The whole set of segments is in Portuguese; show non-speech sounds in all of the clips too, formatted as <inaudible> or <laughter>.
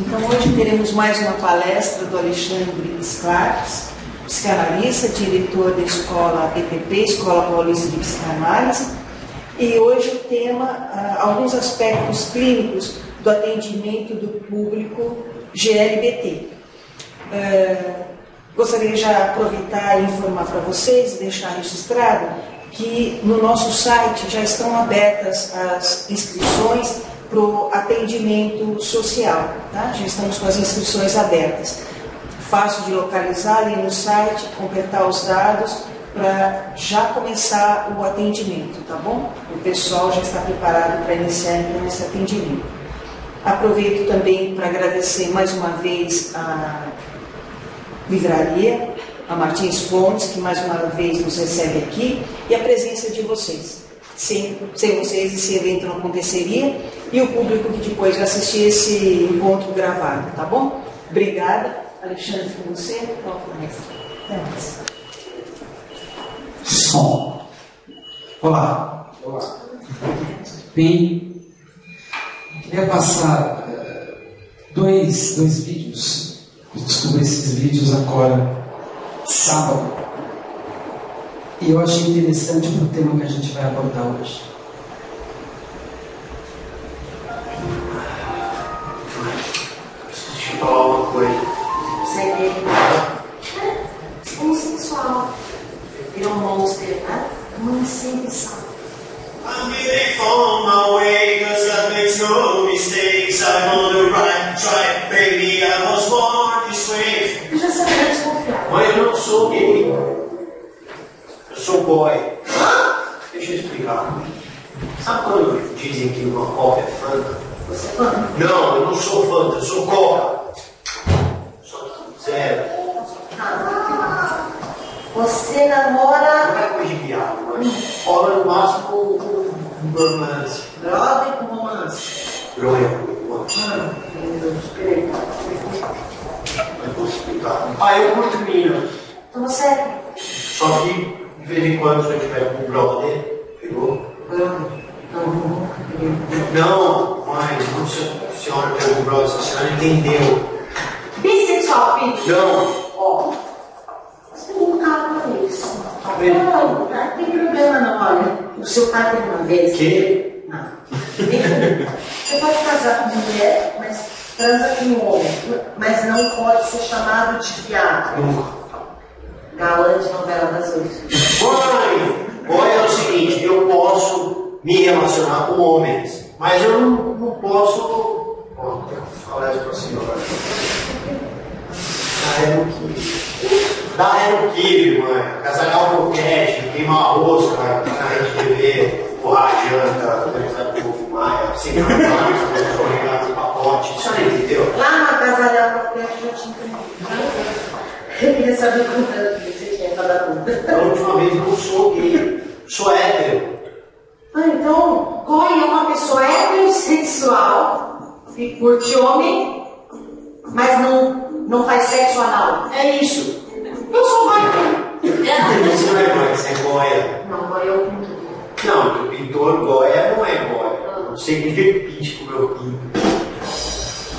Então hoje teremos mais uma palestra do Alexandre Brits Clarks, psicanalista, diretor da escola EPP, Escola Paulista de Psicanálise, e hoje o tema, ah, alguns aspectos clínicos do atendimento do público GLBT. Ah, gostaria de aproveitar e informar para vocês, deixar registrado, que no nosso site já estão abertas as inscrições para o atendimento social. Tá? Já estamos com as inscrições abertas. Fácil de localizar ali no site, completar os dados para já começar o atendimento, tá bom? O pessoal já está preparado para iniciar então esse atendimento. Aproveito também para agradecer mais uma vez a livraria, a Martins Fontes, que mais uma vez nos recebe aqui, e a presença de vocês. Sem, sem vocês esse evento não aconteceria e o público que depois vai assistir esse encontro gravado, tá bom? Obrigada. Alexandre, com você. Até mais. Som. Olá. Olá. Bem, queria passar eh, dois, dois vídeos. Eu descobri esses vídeos agora, sábado. E eu achei interessante para o tema que a gente vai abordar hoje. Coisa. Você é homossexual. Virou um monster, né? Mãe. I'm getting on my way, cause I make no mistakes. I'm on the right track, baby. I was born this way. Eu já sabia desconfiar. Mãe, eu não sou gay. Eu sou boy. Deixa eu explicar. Sabe quando dizem que uma coca é fanta? Você é fã? Não, eu não sou fanta, eu sou coca. Você Não namora é coisa de viado, mas rola no máximo com com romance. droga e com romance. Droga, mano. Ah, meu Deus, peraí. Eu vou explicar. Ah, eu curto mina. Então você é Só que, de vez em quando, se eu tiver com o brother, pegou? Não, peguei. Não, mãe, não senhora pegou com o brother, a senhora entendeu. Bissexual, filho. Não, Ó, você nunca com isso. Tá vendo? Não, não tem problema não, olha. O seu pai teve uma vez. que? Não. Você pode casar com mulher, mas transa com um homem. Mas não pode ser chamado de viado. Nunca. Galã de novela das oito. Mãe, olha é o seguinte, eu posso me relacionar com homens, mas eu não, não posso. Que falar isso é no kibe. Dá é no kibe, mãe. Casacar o boquete, queimar arroz, cara, na rede TV, porra, janta, o povo maia, sem carregar no pacote. Isso aí, entendeu? Lá na Casalhada Podcast eu te entendi. Eu queria saber quanto era que você tinha cada puta. Da última vez eu sou gay, sou hétero. Ah, então, Goi é uma pessoa heterossexual curte homem, mas não, não faz sexo anal. É isso. Eu sou Goi. Você não é mãe, você é goia. Não, Goi é o pintor. Não, o pintor goia não é goia. Não significa pinte com o meu pinto.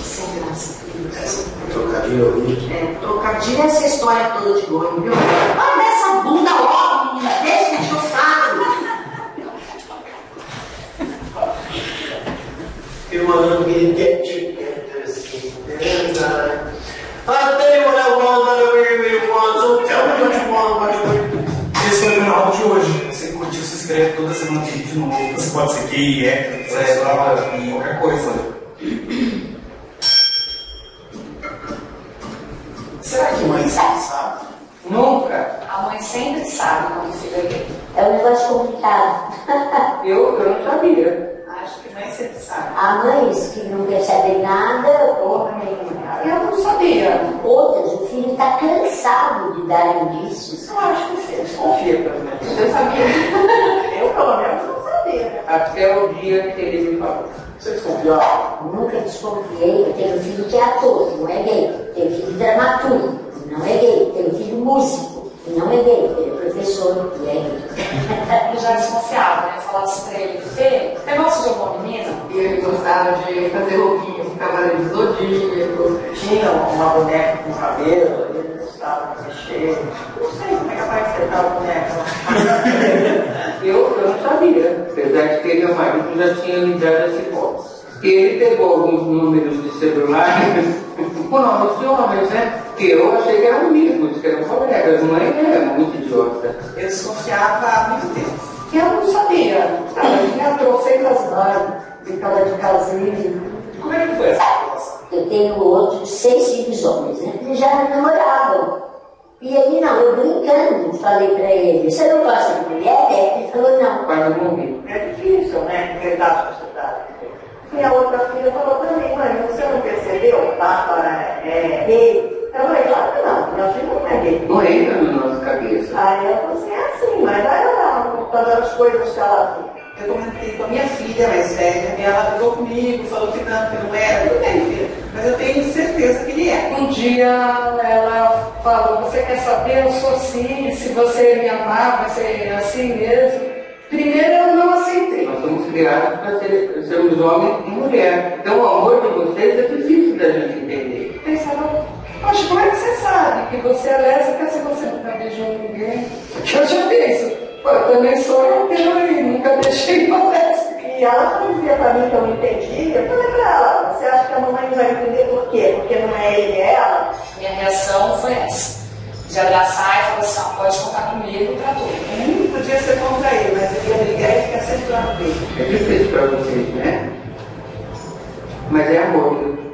Sem graça. Trocadilho horrível. É, trocadilho essa história toda de Goi, viu? Olha essa bunda logo, You wanna get get together, see tonight. I'll tell you what I want, what I really, really want. So tell me what you want, what you want. Esse foi o canal de hoje. Você curtiu, se inscreve toda semana tem vídeo novo. Você pode ser gay, hétero, sexual e qualquer coisa. Será que mãe sempre sabe? Nunca. A mãe sempre sabe quando o filho é gay. É um negócio complicado. Eu, eu não sabia. Acho que mãe sempre sabe. Há mães que não saber nada, nenhuma. Eu não sabia. outras, o filho está cansado de dar indícios. Eu acho que você desconfia, pelo menos. Você sabia? Eu, pelo menos, não sabia. Até o dia que ele me falou. Você desconfiava? Nunca desconfiei. Eu tenho um filho que é ator, não é gay. Tenho um filho dramaturgo, não é gay. Tenho um filho músico, não é gay. Ele é professor, e é. <laughs> Eu já desconfiava, né? Falava pra ele, Fê, você gosta de alguma menina? E ele gostava de fazer roupinha com cavaleiro do zodíaco, tinha uma boneca com cabelo, eles estavam mexendo. Não sei como é que apareceu aquela boneca. <laughs> eu, eu não sabia, apesar de que meu marido já tinha me dado essa hipótese. Ele pegou alguns números de celular com nomes de homens, né? Eu achei que eram amigos, que eram colegas. Mãe é muito idiota. Eu desconfiava há muito tempo. Eu não sabia. Ela tinha trocentas anos, ficava de casinha. Como é que foi essa relação? Eu tenho outros seis filhos homens, né? Eles já namoravam. E aí, não, eu brincando, falei pra ele, você não gosta de mulher? Ele falou, não. Quase morri. É difícil, né? Verdade pra sociedade. E a outra filha falou pra mim, mãe, você não percebeu? O Papa é rei. Eu falei, claro que não, meu filho não é gay. Não entra na nossa cabeça. Aí ela falou assim, é assim, mas aí ela contando as coisas que ela. Eu comentei com a minha filha mais velha, e ela brigou comigo, falou que não, que não era. Tudo bem, filha, mas eu tenho certeza que ele é. Um dia ela falou, você quer saber, eu sou assim, se você me amar, vai ser assim mesmo. Primeiro eu não aceitei. Nós somos criados para ser, sermos homem e mulher. Então o amor de vocês é difícil da gente entender. Pensava, poxa, como é que você sabe que você é lésbica se você nunca beijou ninguém? Eu já penso, pô, eu também sou hétero nunca deixei uma lésbica. E ela não dizia pra mim que eu não entendi. Eu falei pra ela, você acha que a mamãe não vai entender por quê? Porque não é ele, é ela? Minha reação foi essa. De abraçar e falar assim, pode contar comigo pra tudo. Um podia ser contra ele, mas ele ia brigar e ficar sempre lado dele. É difícil para vocês, né? Mas é amor.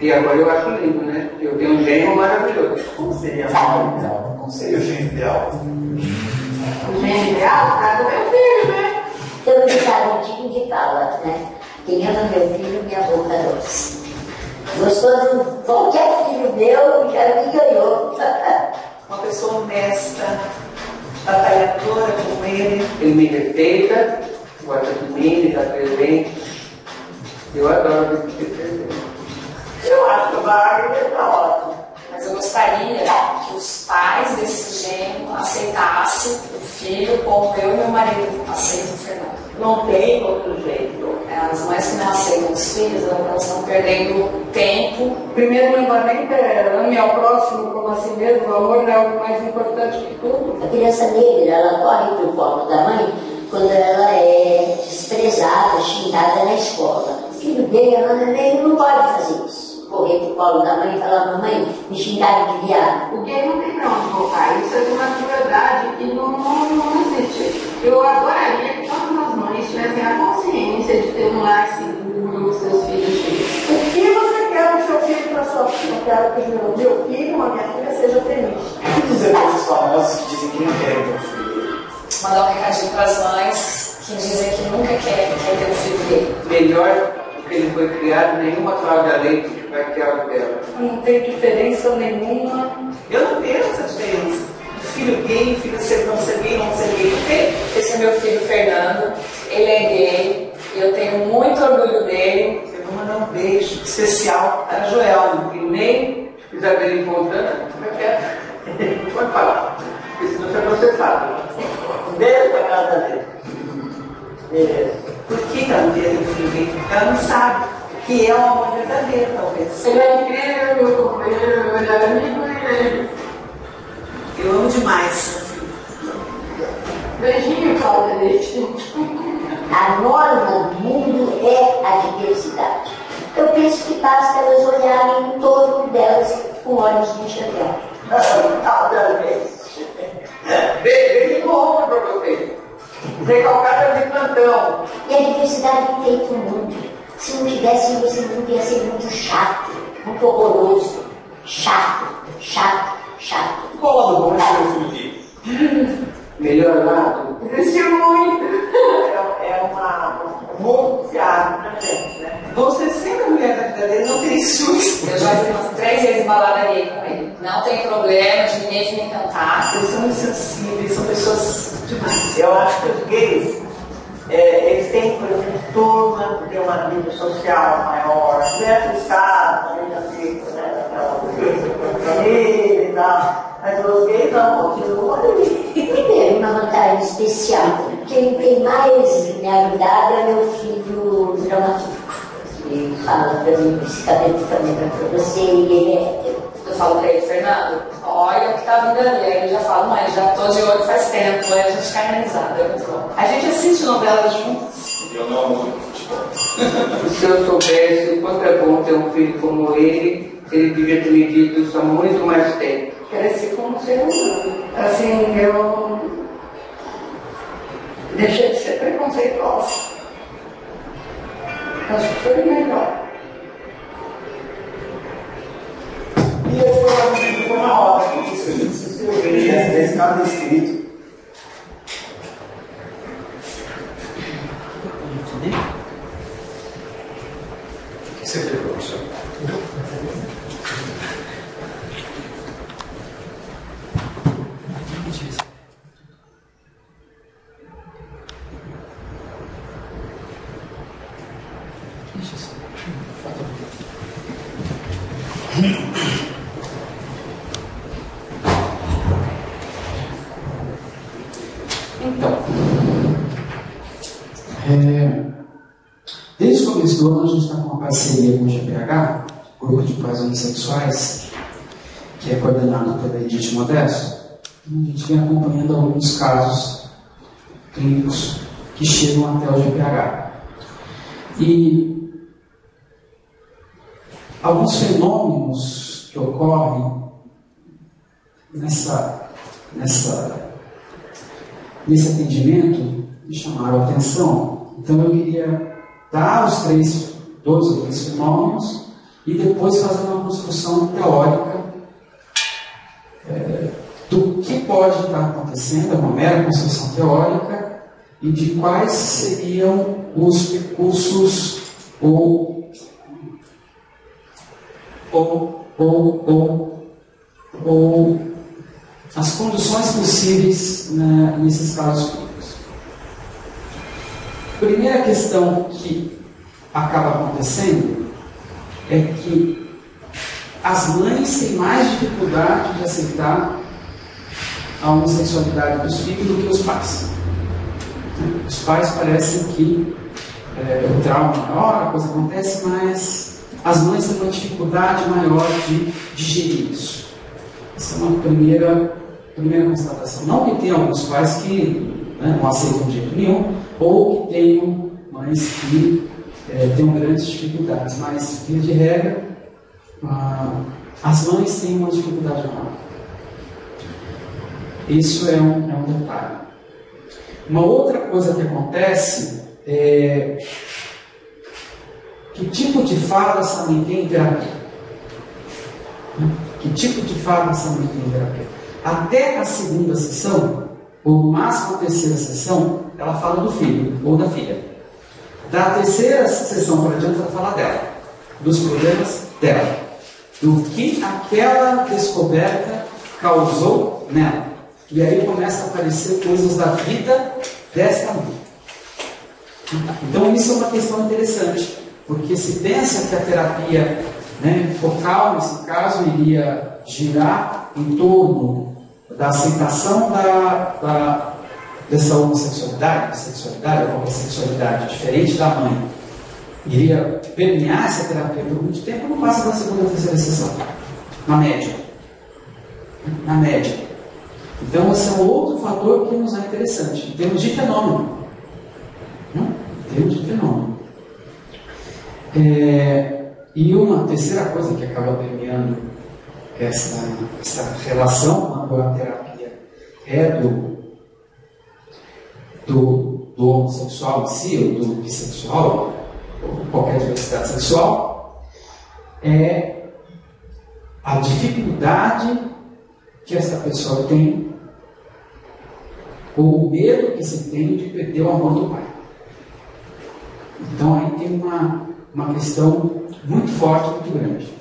E agora eu acho lindo, né? Eu tenho um gênio maravilhoso. Como seria o ideal? Como seria o gênio ideal? O gênio ideal, o cara do meu filho, né? Eu brincava um tipo de fala, né? Quem ama meu filho, minha boca doce. Gostou de qualquer filho meu, já me ganhou. <laughs> Uma pessoa honesta, batalhadora como ele. Ele me respeita, gosta de mim, me dá presente. Eu adoro de presente. Eu acho que o Wagner tá ótimo. Mas eu gostaria que os pais desse gênio aceitassem o filho como eu e meu marido aceitam o Fernando. Não tem outro jeito. É, As mães que não aceitam os filhos, elas estão perdendo tempo. Primeiro mandamento é ame ao próximo como a si mesmo. O amor é o mais importante que tudo. A criança negra, ela corre para o colo da mãe quando ela é desprezada, xingada na escola. O filho gay, ela é não pode fazer isso. Correr para o colo da mãe e falar, mamãe, me xingaram de viado. O gay não tem pra onde voltar. Isso é de uma crueldade que não, não, não existe. Eu adoraria que todas as mães tivessem a consciência de ter um lar seguro, os seus filhos. O que você quer do seu filho para sua filha? Eu quero que o meu filho, a minha filha, seja feliz. O que dizer para esses famosos que dizem que não querem ter um filho? Mandar um recadinho para as mães que dizem que nunca querem quer ter um filho gay. Melhor do que ele foi criado, nenhuma Cláudia Leite vai o dela. Não tem diferença nenhuma. Eu não vejo essa diferença. Filho gay, filho ser não ser gay, não ser gay. Não tem. Esse é meu filho Fernando, ele é gay, eu tenho muito orgulho dele. Eu vou mandar um beijo especial para a Joelma. E nem Isabela Fontana, como é que é? Pode falar, porque senão você é processado. Beijo pra casa dele. Beleza. Por que ela não um filho gay? Ela não sabe que é o amor verdadeiro, talvez. Ele é incrível, meu companheiro, meu melhor amigo e ele. Eu amo demais. Beijinho, Cláudia Leite. A norma do mundo é a diversidade. Eu penso que basta elas olharem em torno delas com olhos de enxergar. Cada vez. Beijo bom para vocês. Recalcada de plantão. E a diversidade feita o mundo. Se não tivesse isso, esse mundo ia ser muito chato, muito horroroso. Chato, chato, chato. Qual o lado bom filho gay? <laughs> Melhor lado. Existe muito. É, é uma, um se abre pra gente, né? Você sendo a mulher da vida dele, não tem susto. Eu já fui umas três vezes balada gay com ele. Não tem problema de ninguém me encantar. Eles são muito sensíveis, são pessoas demais. Eu acho que os gays, é, eles têm, por exemplo, turma, ter uma vida social maior, certo estado, família fica, né, daquela família e tal. Mas os gays não, continuam ali. Primeiro, uma vantagem especial. Quem tem mais me ajudado é meu filho dramaturgo. Ele fala para mim, psicamente também para você, e ele é. Eu falo pra ele, Fernando, olha o que tá vindo ali. Aí já fala, mãe, já tô de olho faz tempo. Aí a gente cai na risada, é muito bom. A gente assiste novelas juntos. Eu não amo muito futebol. <laughs> Se eu soubesse o quanto é bom ter um filho como ele, ele devia ter me dito isso há muito mais tempo. Cresci como ser humano. Assim, eu deixei de ser preconceituosa. Acho que foi melhor. E esse foi o vídeo foi na inscreveu. Esse cara tá inscrito. O que você professor? Então, é, desde o começo do ano a gente está com uma parceria com o GPH, Grupo de Pais Homossexuais, que é coordenado pela Edith Modesto. A gente vem acompanhando alguns casos clínicos que chegam até o GPH. E alguns fenômenos que ocorrem nessa, nessa nesse atendimento me chamaram a atenção. Então eu queria dar os três, dois ou três fenômenos e depois fazer uma construção teórica é, do que pode estar acontecendo, é uma mera construção teórica, e de quais seriam os recursos ou, ou, ou, ou, ou as condições possíveis né, nesses casos clínicos. Primeira questão que acaba acontecendo é que as mães têm mais dificuldade de aceitar a homossexualidade dos filhos do que os pais. Os pais parecem que é, o trauma maior, a coisa acontece, mas as mães têm uma dificuldade maior de digerir isso. Essa é uma primeira, primeira constatação. Não que tenha alguns pais que né, não aceitam de jeito nenhum, ou que tenham mães que é, tenham grandes dificuldades, mas, via de regra, ah, as mães têm uma dificuldade maior. Isso é um, é um detalhe. Uma outra coisa que acontece é que tipo de fala essa mãe tem? Que tipo de fala essa mãe tem em terapia? Até a segunda sessão, ou no máximo a terceira sessão, ela fala do filho ou da filha. Da terceira sessão para adiante, ela fala dela, dos problemas dela, do que aquela descoberta causou nela. E aí começa a aparecer coisas da vida desta mãe. Então isso é uma questão interessante, porque se pensa que a terapia né, focal, nesse caso, iria girar em torno da aceitação da, da, dessa homossexualidade, sexualidade, ou qualquer sexualidade diferente da mãe, iria permear essa terapia por muito tempo, não passa da segunda ou terceira sessão, na média. Na média. Então, esse é um outro fator que nos é interessante, em termos de fenômeno. Hum? Em termos de fenômeno. É, e uma terceira coisa que acaba permeando essa, essa relação quando a terapia é do, do, do homossexual em si, ou do bissexual, ou qualquer diversidade sexual, é a dificuldade que essa pessoa tem, ou o medo que se tem de perder o amor do pai. Então aí tem uma, uma questão muito forte, muito grande.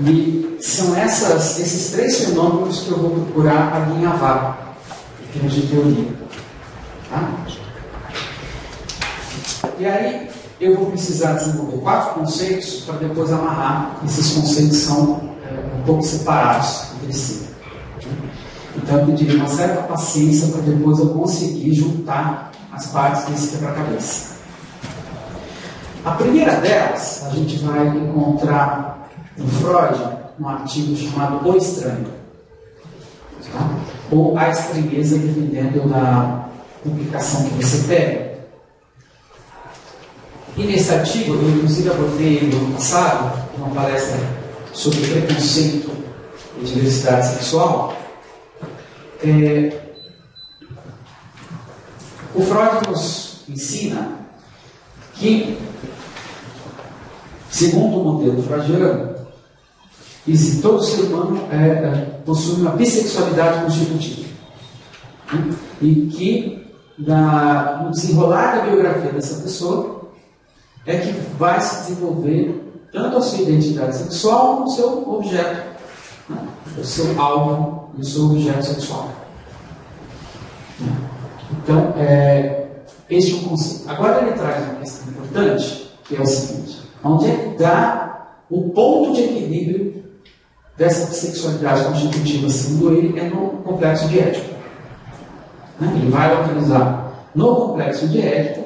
E são essas, esses três fenômenos que eu vou procurar alinhavar em termos de teoria. Tá? E aí eu vou precisar desenvolver quatro conceitos para depois amarrar. Esses conceitos são é, um pouco separados entre si. Então eu pediria uma certa paciência para depois eu conseguir juntar as partes desse quebra-cabeça. A primeira delas, a gente vai encontrar em Freud um artigo chamado O Estranho. Tá? Ou A Estranheza, dependendo da publicação que você pega. E nesse artigo, eu inclusive abordei ele no passado, uma palestra sobre preconceito e diversidade sexual. É, o Freud nos ensina que, segundo o modelo freudiano, todo ser humano é, é, possui uma bissexualidade constitutiva. Né? E que, na, no desenrolar da biografia dessa pessoa, é que vai se desenvolver tanto a sua identidade sexual como o seu objeto, né? o seu alvo e o seu objeto sexual. Então, é, este é um conceito. Agora ele traz uma questão importante, que é o seguinte: onde é está o ponto de equilíbrio dessa sexualidade constitutiva, segundo ele, é no complexo de Édipo. Né? Ele vai localizar no complexo de Édipo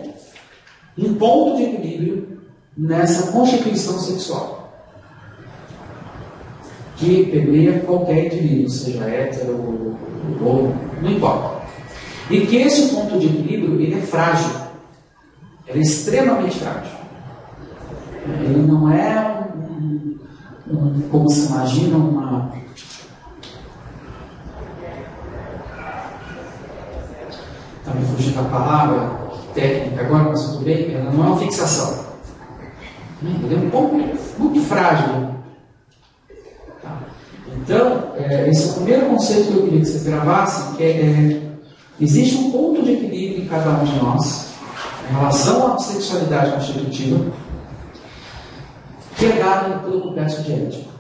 um ponto de equilíbrio nessa constituição sexual que permeia qualquer indivíduo, seja hétero ou não importa. E que esse ponto de equilíbrio ele é frágil. Ele é extremamente frágil. Ele não é um, um, como se imagina uma. Está me fugindo a palavra técnica agora, mas tudo bem, ela não é uma fixação. Ele é um ponto muito frágil. Tá? Então, é, esse é o primeiro conceito que eu queria que vocês gravassem, que é, é Existe um ponto de equilíbrio em cada um de nós em relação à sexualidade constitutiva é dado pelo complexo de Édipo.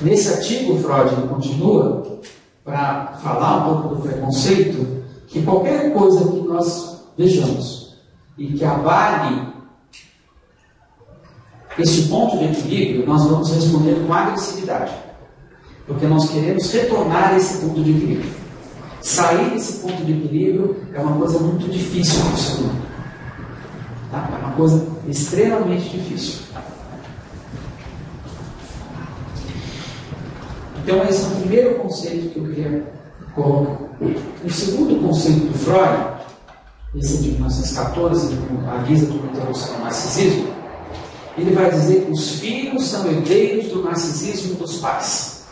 Nesse artigo, Freud continua para falar um pouco do preconceito, que qualquer coisa que nós vejamos e que abale esse ponto de equilíbrio, nós vamos responder com agressividade, porque nós queremos retornar esse ponto de equilíbrio. Sair desse ponto de equilíbrio é uma coisa muito difícil para o ser humano. Tá? É uma coisa extremamente difícil. Então, esse é o primeiro conceito que eu queria colocar. O segundo conceito do Freud, esse de 1914, a guisa do introdução ao narcisismo, ele vai dizer que os filhos são herdeiros do narcisismo dos pais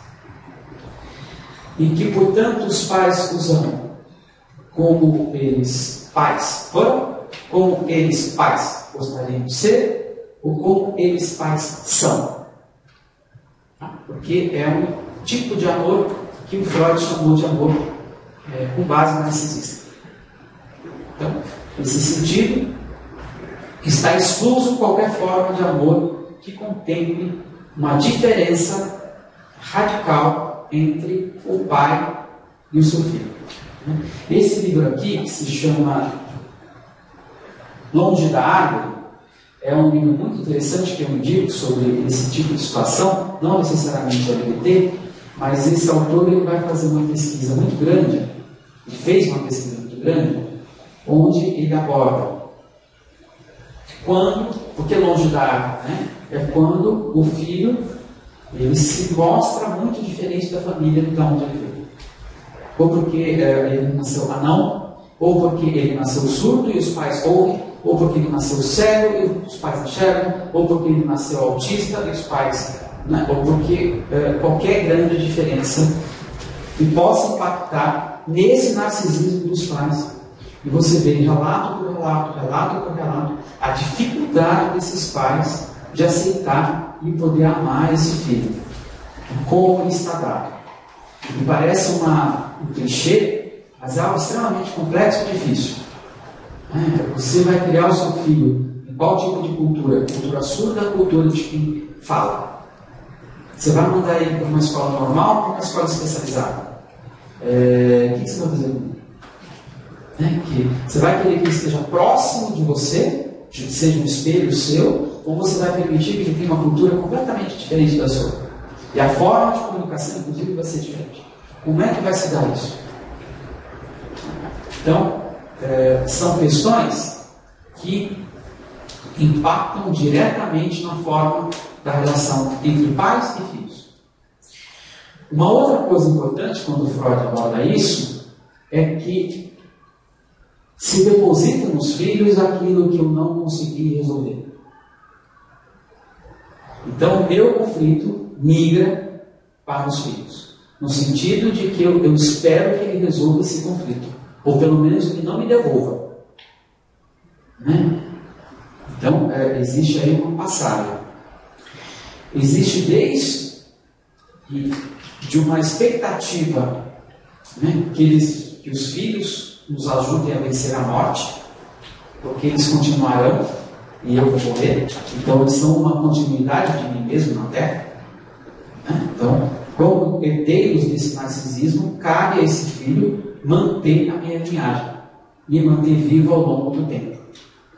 e que, portanto, os pais os amam como eles pais foram, como eles pais gostariam de ser, ou como eles pais são. Tá? Porque é um tipo de amor que o Freud chamou de amor é, com base narcisista. Então, nesse sentido, está excluso qualquer forma de amor que contemple uma diferença radical entre o pai e o seu filho. Esse livro aqui, que se chama Longe da Árvore, é um livro muito interessante que eu indico sobre esse tipo de situação, não necessariamente LGBT, mas esse autor ele vai fazer uma pesquisa muito grande, ele fez uma pesquisa muito grande, onde ele aborda quando, porque longe da árvore, né? é quando o filho ele se mostra muito diferente da família de onde ele veio. Ou porque é, ele nasceu anão, ou porque ele nasceu surdo e os pais ouvem, ou porque ele nasceu cego e os pais enxergam, ou porque ele nasceu autista e os pais. Né? Ou porque é, qualquer grande diferença que possa impactar nesse narcisismo dos pais. E você vê relato por relato, relato por relato, a dificuldade desses pais de aceitar e poder amar esse filho, como ele está dado. Me parece uma, um clichê, mas é algo extremamente complexo e difícil. Você vai criar o seu filho em qual tipo de cultura? Cultura surda ou cultura de quem fala? Você vai mandar ele para uma escola normal ou para uma escola especializada? É, o que você vai fazer? É, que você vai querer que ele esteja próximo de você, que seja um espelho seu, ou você vai permitir que ele tenha uma cultura completamente diferente da sua. E a forma de comunicação, inclusive, vai ser diferente. Como é que vai se dar isso? Então, é, são questões que impactam diretamente na forma da relação entre pais e filhos. Uma outra coisa importante quando Freud aborda isso é que se deposita nos filhos aquilo que eu não consegui resolver. Então, meu conflito migra para os filhos, no sentido de que eu, eu espero que ele resolva esse conflito, ou pelo menos que não me devolva. Né? Então, é, existe aí uma passagem. Existe desde de uma expectativa né, que, eles, que os filhos nos ajudem a vencer a morte, porque eles continuarão e eu vou morrer. Então, eles são uma continuidade de mim mesmo na Terra. Né? Então, como herdeiros desse narcisismo, cabe a esse filho manter a minha linhagem, me manter vivo ao longo do tempo.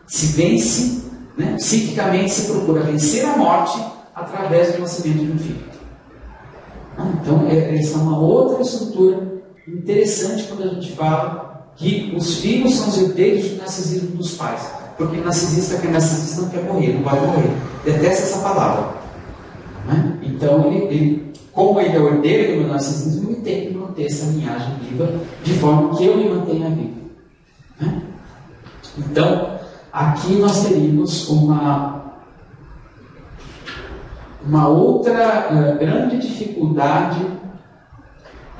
Se vence, né, psiquicamente se procura vencer a morte através do nascimento de um filho. Então, é, essa é uma outra estrutura interessante quando a gente fala que os filhos são os herdeiros do narcisismo dos pais. Porque narcisista que é narcisista não quer morrer, não vai morrer. Detesta essa palavra. Né? Então, ele, ele, como ele é o herdeiro do narcisismo, ele tem manter essa linhagem viva de forma que eu me mantenha vivo. Né? Então, aqui nós teríamos uma uma outra uh, grande dificuldade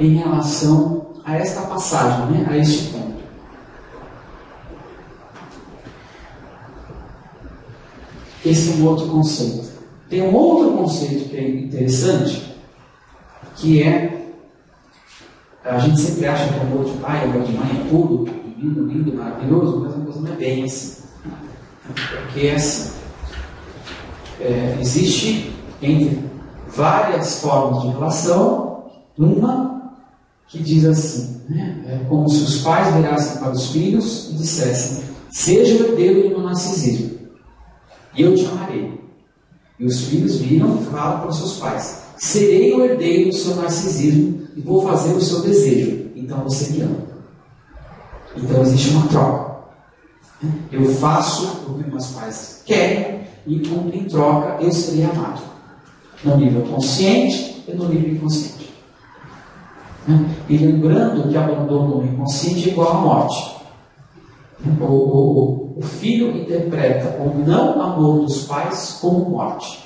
em relação a esta passagem, né, a este ponto. Esse é um outro conceito. Tem um outro conceito que é interessante, que é a gente sempre acha que amor de pai, amor de mãe é tudo, lindo, lindo, maravilhoso, mas a coisa não é bem assim. Porque é assim. É, existe entre várias formas de relação, uma que diz assim, né? é como se os pais virassem para os filhos e dissessem, seja o herdeiro do narcisismo, e eu te amarei. E os filhos viram e falam para os seus pais, serei o herdeiro do seu narcisismo e vou fazer o seu desejo, então você me ama. Então existe uma troca. Eu faço o que meus pais querem e em troca eu serei amado no nível consciente e no nível inconsciente. E lembrando que abandono no inconsciente é igual à morte. O, o, o filho interpreta o não amor dos pais como morte.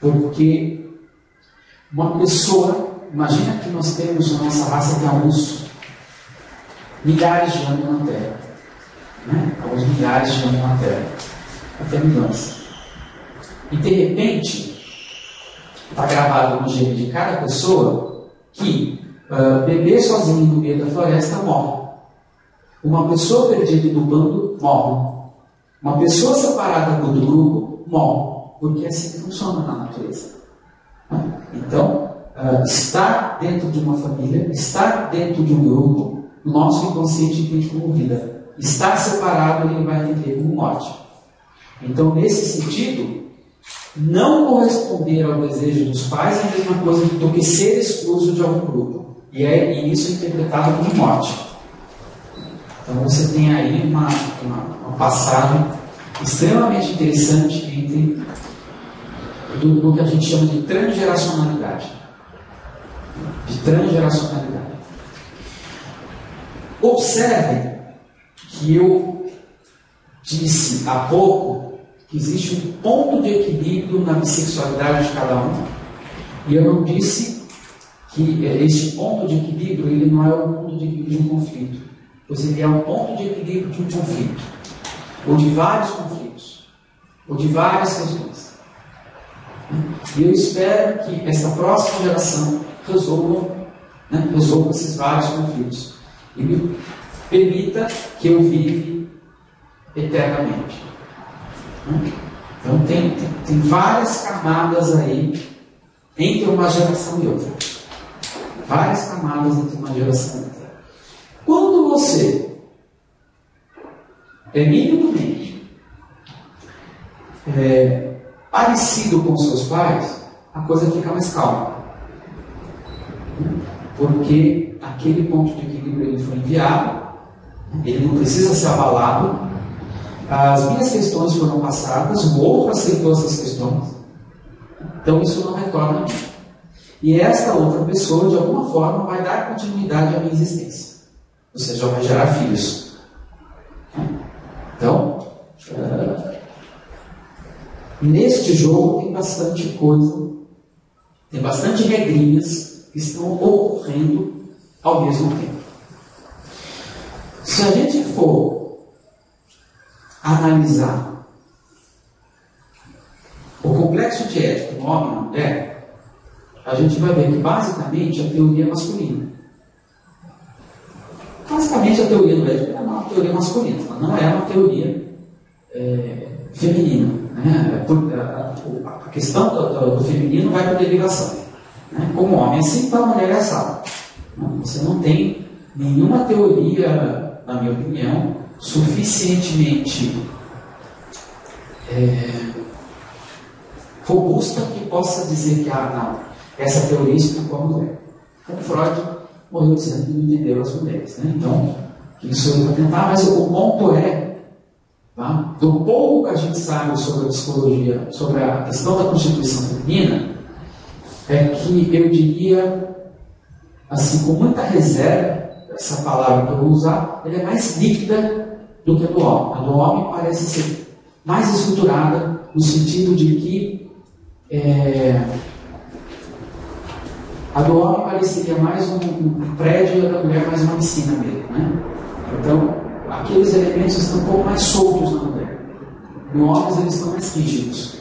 Porque uma pessoa, imagina que nós temos a nossa raça de alunos, milhares de anos na Terra. Né? Alguns milhares de anos na Terra. Até milhões. E de repente, está gravado no gene de cada pessoa que uh, beber sozinho no meio da floresta morre. Uma pessoa perdida no bando morre. Uma pessoa separada do grupo morre. Porque é assim funciona na natureza. Então, uh, estar dentro de uma família, estar dentro de um grupo, nosso inconsciente entende como vida. Estar separado ele vai entender como morte. Então, nesse sentido, não corresponder ao desejo dos pais é a mesma coisa do que ser excluso de algum grupo. E é e isso interpretado como morte. Então você tem aí uma, uma, uma passagem extremamente interessante entre do, do, que a gente chama de transgeracionalidade. De transgeracionalidade. Observe que eu disse há pouco que existe um ponto de equilíbrio na bissexualidade de cada um. E eu não disse que é, este ponto de equilíbrio ele não é o ponto de equilíbrio de um conflito, pois ele é um ponto de equilíbrio de um conflito, ou de vários conflitos, ou de várias questões. E eu espero que essa próxima geração resolva, né, resolva esses vários conflitos e me permita que eu vive eternamente. Então tem, tem, tem várias camadas aí entre uma geração e outra. Várias camadas entre uma geração e outra. Quando você é minimamente é, parecido com seus pais, a coisa fica mais calma. Porque aquele ponto de equilíbrio ele foi enviado, ele não precisa ser abalado, as minhas questões foram passadas, o outro aceitou essas questões, então isso não retorna a mim. E esta outra pessoa, de alguma forma, vai dar continuidade à minha existência. Ou seja, vai gerar filhos. Então, uh, neste jogo tem bastante coisa, tem bastante regrinhas estão ocorrendo ao mesmo tempo. Se a gente for analisar o complexo de ética do homem e da mulher, a gente vai ver que basicamente a teoria é masculina. Basicamente a teoria do ético é uma teoria masculina, mas não é uma teoria é, feminina. Né? A, a, questão do, do, feminino vai para a derivação. Né? Como homem é assim, para a mulher é assado. Você não tem nenhuma teoria, na minha opinião, suficientemente é, robusta que possa dizer que, ah, não, essa teoria explicou a mulher. Então, Freud morreu dizendo que não entendeu as mulheres. Né? Então, isso eu vou tentar, mas o ponto é, tá? do pouco que a gente sabe sobre a psicologia, sobre a questão da constituição feminina, é que eu diria assim, com muita reserva, essa palavra que eu vou usar, ela é mais líquida do que a do homem. A do homem parece ser mais estruturada, no sentido de que é, a do homem pareceria mais um, um prédio e a da mulher mais uma piscina mesmo. Né? Então, aqueles elementos estão um pouco mais soltos na mulher. No homem, eles estão mais rígidos.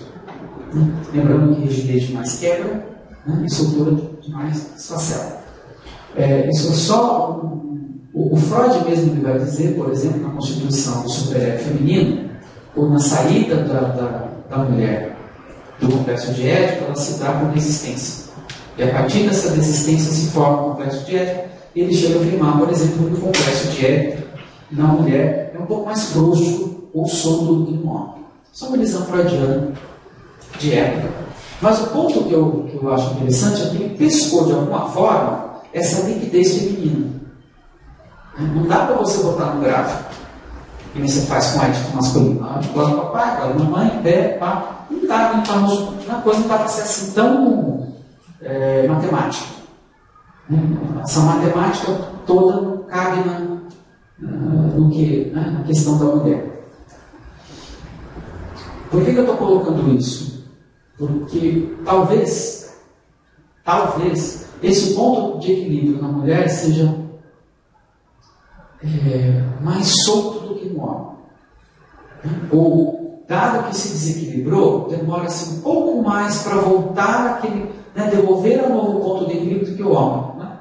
Né? Lembrando que rigidez demais quebra né? e soltura demais esfacela. É, isso é só. O, o, Freud mesmo vai dizer, por exemplo, na constituição do super feminino, ou na saída da, da, da mulher do complexo de ética, ela se dá por desistência. E a partir dessa desistência se forma o complexo de ética, e ele chega a afirmar, por exemplo, que o complexo de ética na mulher é um pouco mais frouxo ou solto do que no homem. É uma visão freudiana de época. Mas o ponto que eu, que eu acho interessante é que ele pescou de alguma forma essa liquidez feminina. Não dá para você botar no gráfico, que nem você faz com a ética masculina. Ah, plano papai, plano mamãe, pé, pá. Não dá, não tá, a coisa não dá para ser assim tão é, matemática. Essa matemática toda cabe na, no que, né, na questão da mulher. Por que, que eu estou colocando isso? Porque talvez, talvez, esse ponto de equilíbrio na mulher seja é, mais solto do que no homem. Ou, dado que se desequilibrou, demora-se um pouco mais para voltar aquele, né, devolver a novo ponto de equilíbrio do que o homem. Né?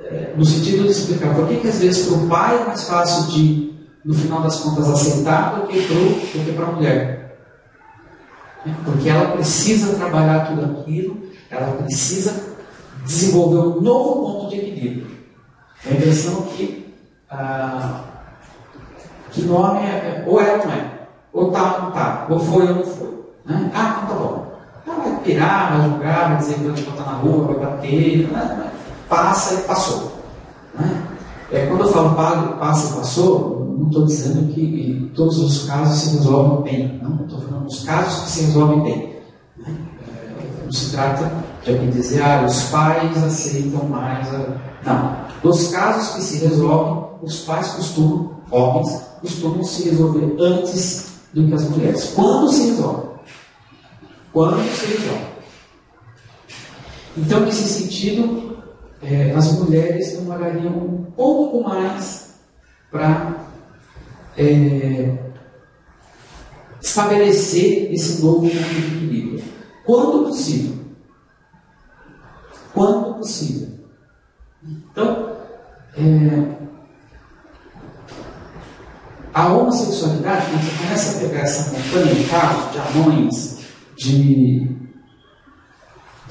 É, no sentido de explicar por que, que às vezes para o pai é mais fácil de, no final das contas, aceitar do que para a mulher. Porque ela precisa trabalhar tudo aquilo, ela precisa desenvolver um novo ponto de equilíbrio. É a impressão que, ah, que nome é, é, ou é ou não é, ou tá ou não tá, ou foi ou não foi. Né? Ah, então tá bom. Então vai pirar, vai julgar, vai dizer que vai botar na rua, vai bater, né? passa e passou. Né? É, quando eu falo passa e passou, não estou dizendo que todos os casos se resolvem bem. Não, estou falando dos casos que se resolvem bem. Né? É, não se trata de alguém dizer, ah, os pais aceitam mais. A... Não. Nos casos que se resolvem, os pais costumam, homens, costumam se resolver antes do que as mulheres. Quando se resolve? Quando se resolve? Então, nesse sentido, é, as mulheres demorariam um pouco mais para é, estabelecer esse novo equilíbrio. Quando possível quando possível. Então, é, a homossexualidade, quando você começa a pegar essa montanha de casos, de anões, de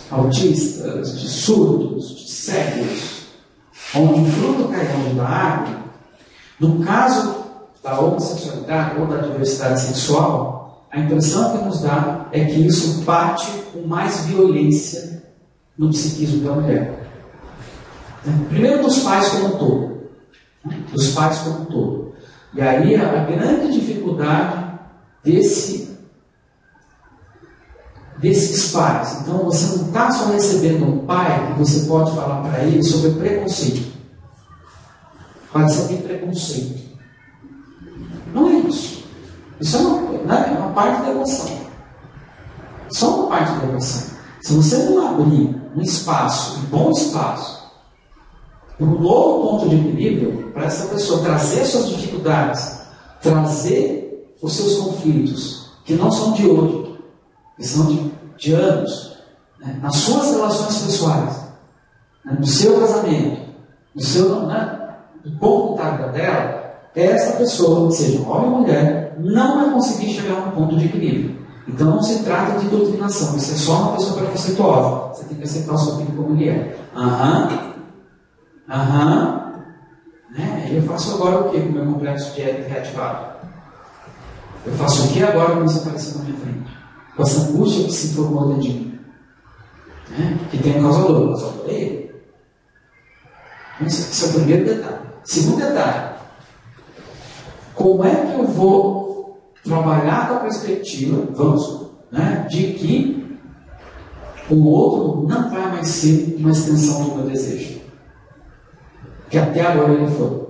autistas, de surdos, de cegos, onde o fruto cai da árvore, no caso da homossexualidade ou da diversidade sexual, a impressão que nos dá é que isso bate com mais violência no psiquismo da mulher. Primeiro dos pais como um todo. Dos pais como um todo. E aí a grande dificuldade desse, desses pais. Então você não está só recebendo um pai que você pode falar para ele sobre preconceito. Pode ser tem preconceito. Não é isso. Isso é uma, né, é uma parte da emoção. Só uma parte da emoção. Se você não abrir um espaço, um bom espaço, para um novo ponto de equilíbrio, para essa pessoa trazer suas dificuldades, trazer os seus conflitos, que não são de hoje, que são de, de anos, né, nas suas relações pessoais, né, no seu casamento, no seu, né, ponto de vista dela, essa pessoa, seja homem ou mulher, não vai conseguir chegar a um ponto de equilíbrio. Então não se trata de doutrinação, isso é só uma pessoa preconceituosa. Você tem que aceitar o seu filho como ele é. Aham. Aham. Né? Eu faço agora o que com o meu complexo de reativado? Eu faço o que agora com isso aparecendo na minha frente? Com essa angústia que se formou dentro de mim. Né? Que tem um causador. O causador é ele. Esse é o primeiro detalhe. Segundo detalhe. Como é que eu vou trabalhar com a perspectiva, vamos, né, de que o outro não vai mais ser uma extensão do meu desejo? Que até agora ele foi.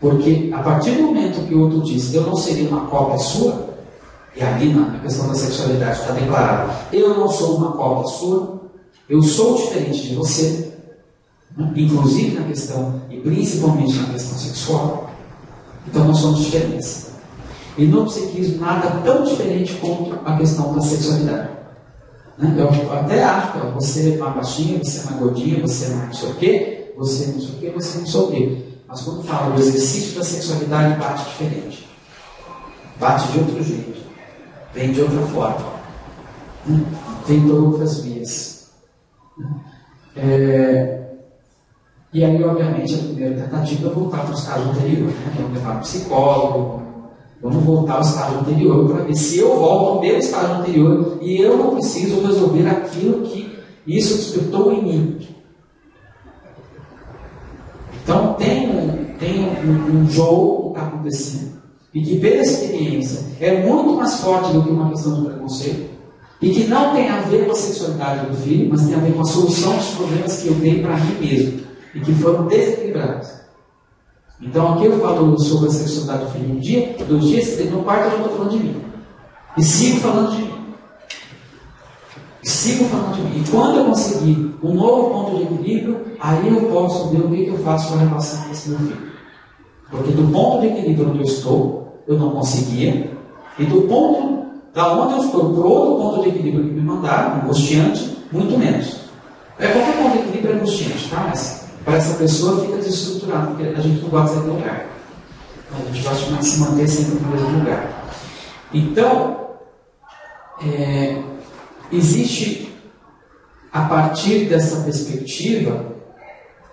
Porque a partir do momento que o outro diz, eu não seria uma cópia sua, e ali na questão da sexualidade está declarado, eu não sou uma cópia sua, eu sou diferente de você, né? inclusive na questão, e principalmente na questão sexual, então nós somos diferentes. E no psiquismo nada tão diferente quanto a questão da sexualidade. Né? Eu até acho você é mais baixinha, você é mais gordinha, você é não sei o quê, você não sei o quê, você não sei o quê. Mas quando fala do exercício da sexualidade, bate diferente. Bate de outro jeito. Vem de outra forma. Né? Vem por outras vias. Né? É... E aí, obviamente, a primeira tentativa é voltar para o estágio anterior. Né? Vamos levar um psicólogo, vamos voltar ao estágio anterior para ver se eu volto ao meu estágio anterior e eu não preciso resolver aquilo que isso despertou em mim. Então, tem um, tem um, um jogo que está acontecendo e que, pela experiência, é muito mais forte do que uma questão de preconceito e que não tem a ver com a sexualidade do filho, mas tem a ver com a solução dos problemas que eu dei para mim mesmo e que foram desequilibrados. Então aqui eu falo sobre a sexualidade do filho um dia, dois dias, no quarto eu já estou falando de mim. E sigo falando de mim. E sigo falando de mim. E quando eu conseguir um novo ponto de equilíbrio, aí eu posso ver o que eu faço com a relação com esse meu filho. Porque do ponto de equilíbrio onde eu estou, eu não conseguia. E do ponto da onde eu estou para outro ponto de equilíbrio que me mandaram, angustiante, muito menos. É qualquer ponto de equilíbrio é angustiante, tá? Mas para essa pessoa fica desestruturado, porque a gente não gosta de sair lugar. A gente gosta de se manter sempre no mesmo lugar. Então, é, existe, a partir dessa perspectiva,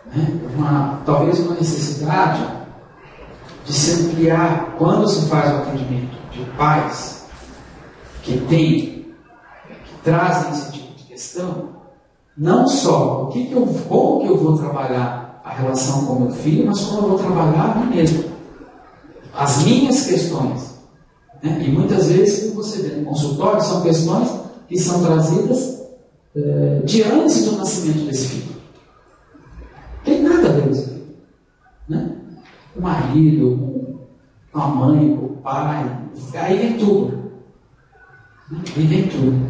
né, uma, talvez uma necessidade de se ampliar quando se faz o atendimento de pais que têm, que trazem esse tipo de questão, não só o que, que eu, como que eu vou trabalhar a relação com meu filho, mas como eu vou trabalhar a mim mesmo. As minhas questões. Né? E muitas vezes, você vê no consultório, são questões que são trazidas é, de antes do nascimento desse filho. Tem nada a ver com isso. Né? O marido, com a mãe, com o pai, aí vem tudo. Né? Aí vem tudo.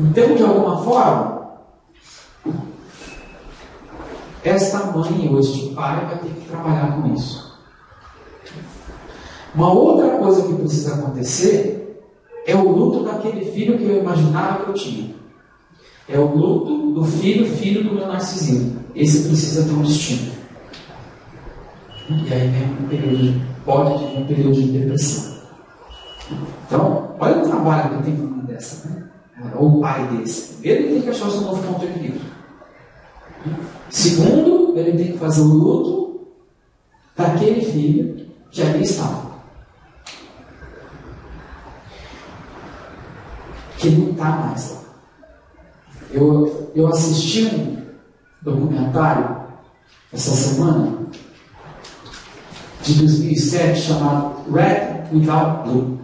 Então, de alguma forma, esta mãe ou este pai vai ter que trabalhar com isso. Uma outra coisa que precisa acontecer é o luto daquele filho que eu imaginava que eu tinha. É o luto do filho, filho do meu narcisismo. Esse precisa ter um destino. E aí vem um período, pode vir um período de depressão. Então, olha o trabalho que tem uma dessa, né? Ou o pai desse. Primeiro, ele tem que achar o seu novo ponto de equilíbrio. Segundo, ele tem que fazer o luto daquele filho que ali estava. Que não está mais lá. Eu, eu assisti um documentário essa semana de 2007 chamado Red Without Blue.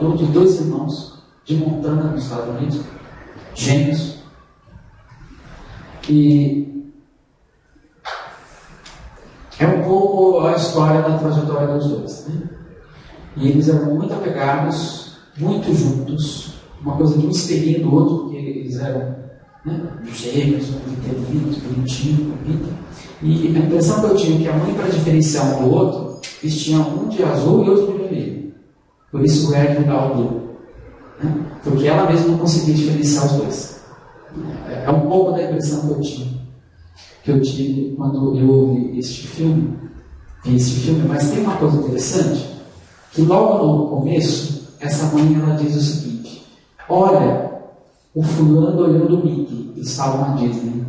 Blue, de dois irmãos de Montana, nos Estados Unidos, gêmeos. E é um pouco a história da trajetória dos dois. Né? E eles eram muito apegados, muito juntos, uma coisa de um espelhinho do outro, porque eles eram né, gêmeos, interlidos, bonitinhos, bonito. E a impressão que eu tinha é que a para diferenciar um do outro, vestia um de azul e outro de vermelho. Por isso o Red dá o blue. Porque ela mesma não conseguia diferenciar os dois. É, um pouco da impressão que eu tinha. Que eu tive quando eu ouvi este filme. Este filme, mas tem uma coisa interessante, que logo no começo, essa mãe ela diz o seguinte, olha, o fulano olhando o Mickey, eles falam na Disney.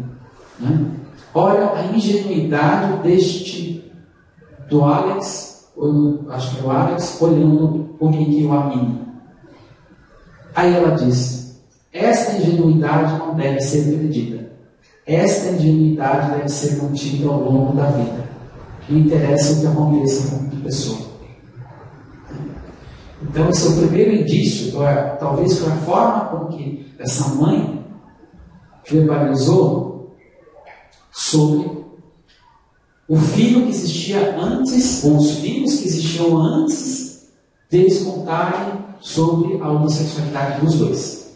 Né? Olha a ingenuidade deste, do Alex, acho que é o Alex, olhando o Mickey e o Amini. Aí ela diz: esta ingenuidade não deve ser perdida. Esta ingenuidade deve ser mantida ao longo da vida. Não interessa o que aconteça com a pessoa. Então, esse é o primeiro indício, talvez foi a forma com que essa mãe verbalizou sobre o filho que existia antes, ou os filhos que existiam antes deles contarem sobre a homossexualidade dos dois.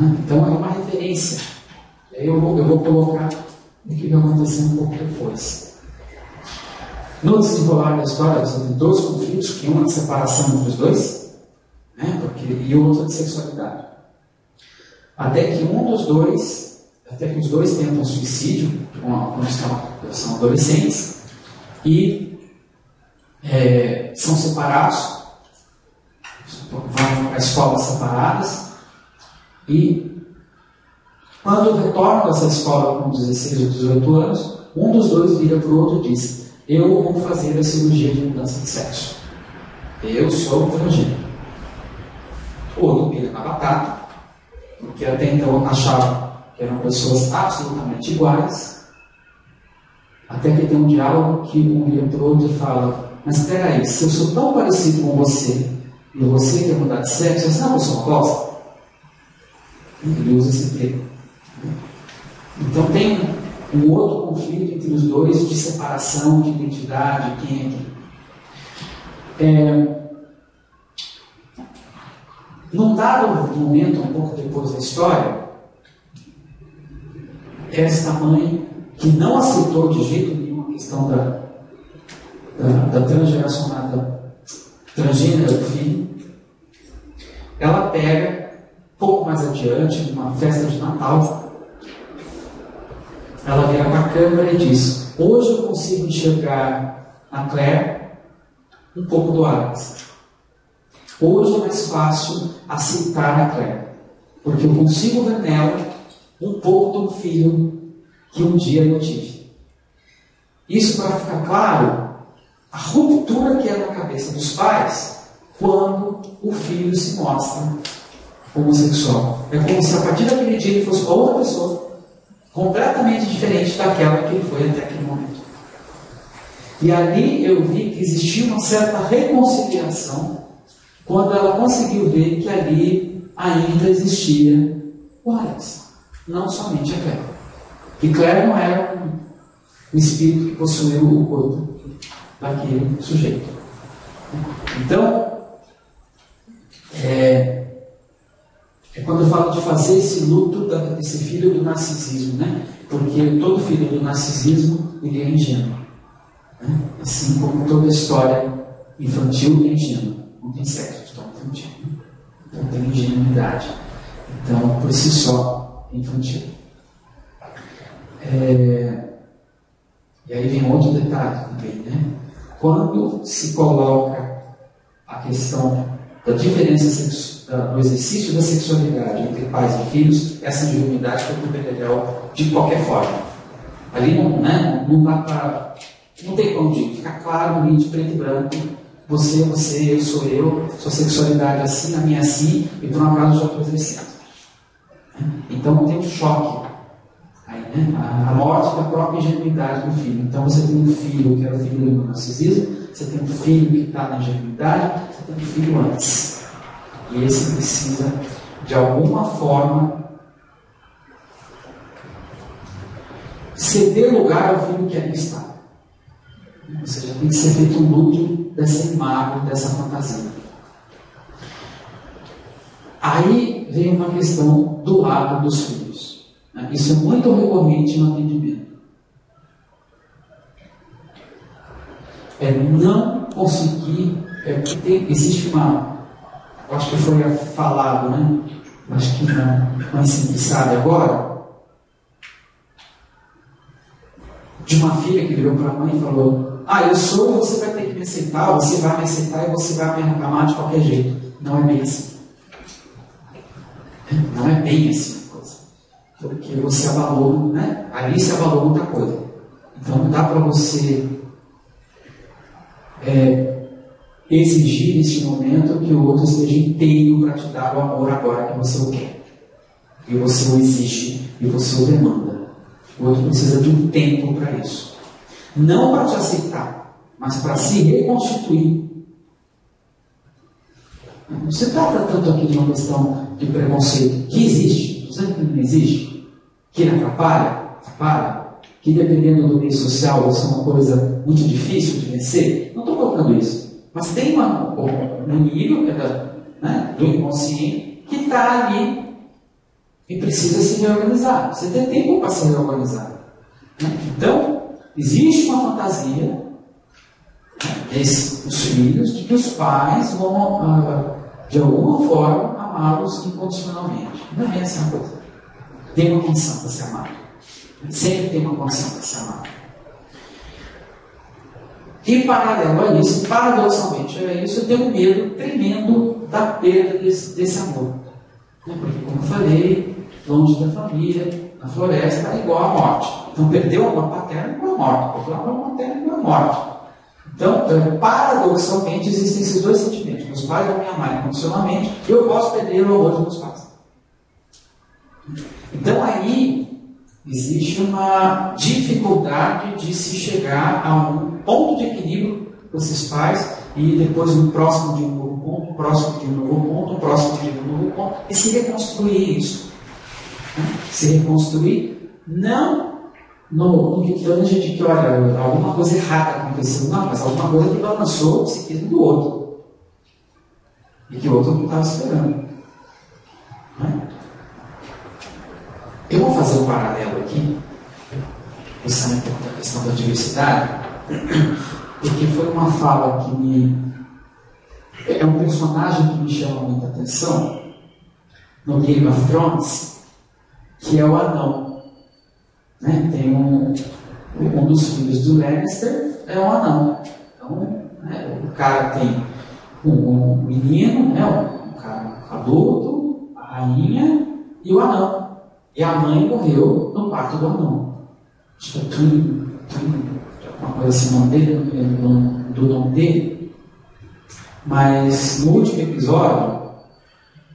Então é uma referência. Eu vou, eu vou colocar o que vai acontecer um pouco depois. No desenrolar da história, você tem dois conflitos, que um é de separação entre os dois, né, porque, e o outro é de sexualidade. Até que um dos dois, até que os dois tentam suicídio, quando são adolescentes, e é, são separados vão para escolas separadas e quando retornam dessa escola com 16 ou 18 anos, um dos dois vira para o outro e diz: Eu vou fazer a cirurgia de mudança de sexo. Eu sou transgênero. O outro vira na batata, porque até então achava que eram pessoas absolutamente iguais, até que tem um diálogo que o outro e fala: Mas espera aí, se eu sou tão parecido com você, e você quer mudar de sexo, você não só gosta. Ele usa esse termo. Então tem um outro conflito entre os dois de separação, de identidade, quem é quem. É, num dado momento, um pouco depois da história, esta mãe, que não aceitou de jeito nenhum a questão da, da, da transgeracionada transgênero do filho, ela pega, pouco mais adiante, numa festa de Natal, ela vira para a câmera e diz: Hoje eu consigo enxergar na Claire um pouco do Alex. Hoje é mais fácil aceitar a Claire, porque eu consigo ver nela um pouco do filho que um dia eu tive. Isso para ficar claro a ruptura que é na cabeça dos pais quando o filho se mostra homossexual. É como se a partir daquele dia ele fosse outra pessoa, completamente diferente daquela que ele foi até aquele momento. E ali eu vi que existia uma certa reconciliação quando ela conseguiu ver que ali ainda existia o Alex, não somente a Claire. E Claire não era um, espírito que possuiu o corpo daquele sujeito. Então, é, é quando eu falo de fazer esse luto desse filho do narcisismo, né? Porque todo filho do narcisismo ele é ingênuo. Né? Assim como toda história infantil é ingênua. Não tem sexo forma infantil. Né? Então tem ingenuidade. Então, por si só, é infantil. É, e aí vem outro detalhe também, né? quando se coloca a questão da diferença do exercício da sexualidade entre pais e filhos, essa ingenuidade foi para de qualquer forma. Ali não, né, não dá para. Não tem como de ficar claro, bonito, preto e branco. Você é você, eu sou eu, sua sexualidade é assim, a minha é assim, e por um acaso já estou exercendo. Então tem um choque? A, a, morte da própria ingenuidade do filho. Então você tem um filho que era o filho do narcisismo, você tem um filho que está na ingenuidade, você tem um filho antes. E esse precisa, de alguma forma, ceder lugar ao filho que ali está. Ou seja, tem que ser feito um luto dessa imagem, dessa fantasia. Aí vem uma questão do lado dos filhos. Né? Isso é muito recorrente no atendimento. É não conseguir. É, tem, existe uma. Acho que foi falado, né? Acho que não, mas sim, sabe agora de uma filha que virou para a mãe e falou: Ah, eu sou, você vai ter que me aceitar, você vai me aceitar e você vai me reclamar de qualquer jeito. Não é bem assim. Não é bem assim. Porque você abalou, né? Ali se abalou muita coisa. Então não dá para você é, exigir neste momento que o outro esteja inteiro para te dar o amor agora que você o quer. E você o exige e você o demanda. O outro precisa de um tempo para isso. Não para te aceitar, mas para se reconstituir. Não se trata tanto aqui de uma questão de preconceito que existe, não que não existe, que atrapalha, atrapalha, que dependendo do meio social isso é uma coisa muito difícil de vencer. Não estou colocando isso. Mas tem uma, um nível né, do inconsciente que está ali e precisa se reorganizar. Você tem tempo para se reorganizar. Né? Então, existe uma fantasia né, dos filhos de que os pais vão, ah, de alguma forma, amá-los incondicionalmente. Não é essa a coisa. Tem uma condição para ser amado. Sempre tem uma condição para ser amado. E paralelo a isso, paradoxalmente, é isso, eu tenho um medo tremendo da perda desse, desse amor. Né? Porque, como eu falei, longe da família, na floresta, é igual à morte. Então, perdeu uma paterna igual à morte, perdeu uma materna igual à morte. Então, é, paradoxalmente, existem esses dois sentimentos. Meus pais vão me amar incondicionalmente, eu posso perder o amor dos meus pais. Então, aí existe uma dificuldade de se chegar a um ponto de equilíbrio com esses pais e depois no próximo de um novo ponto, próximo de um novo ponto, próximo de um novo ponto, e se reconstruir isso se reconstruir, não no, no de que, olha, alguma coisa errada aconteceu, não, mas alguma coisa que balançou o psiquismo do outro. E que o outro não estava esperando. Né? Eu vou fazer um paralelo aqui, pensando da questão da diversidade, porque foi uma fala que me. É um personagem que me chama muita atenção no Game of Thrones que é o anão. Né? Tem um, um dos filhos do Lannister é um anão. Então, né, o cara tem um, um menino, né, um cara adulto, a rainha e o anão. E a mãe morreu no parto do anão. Acho que é Twin, uma coisa assim, nome dele, do nome dele. Mas no último episódio,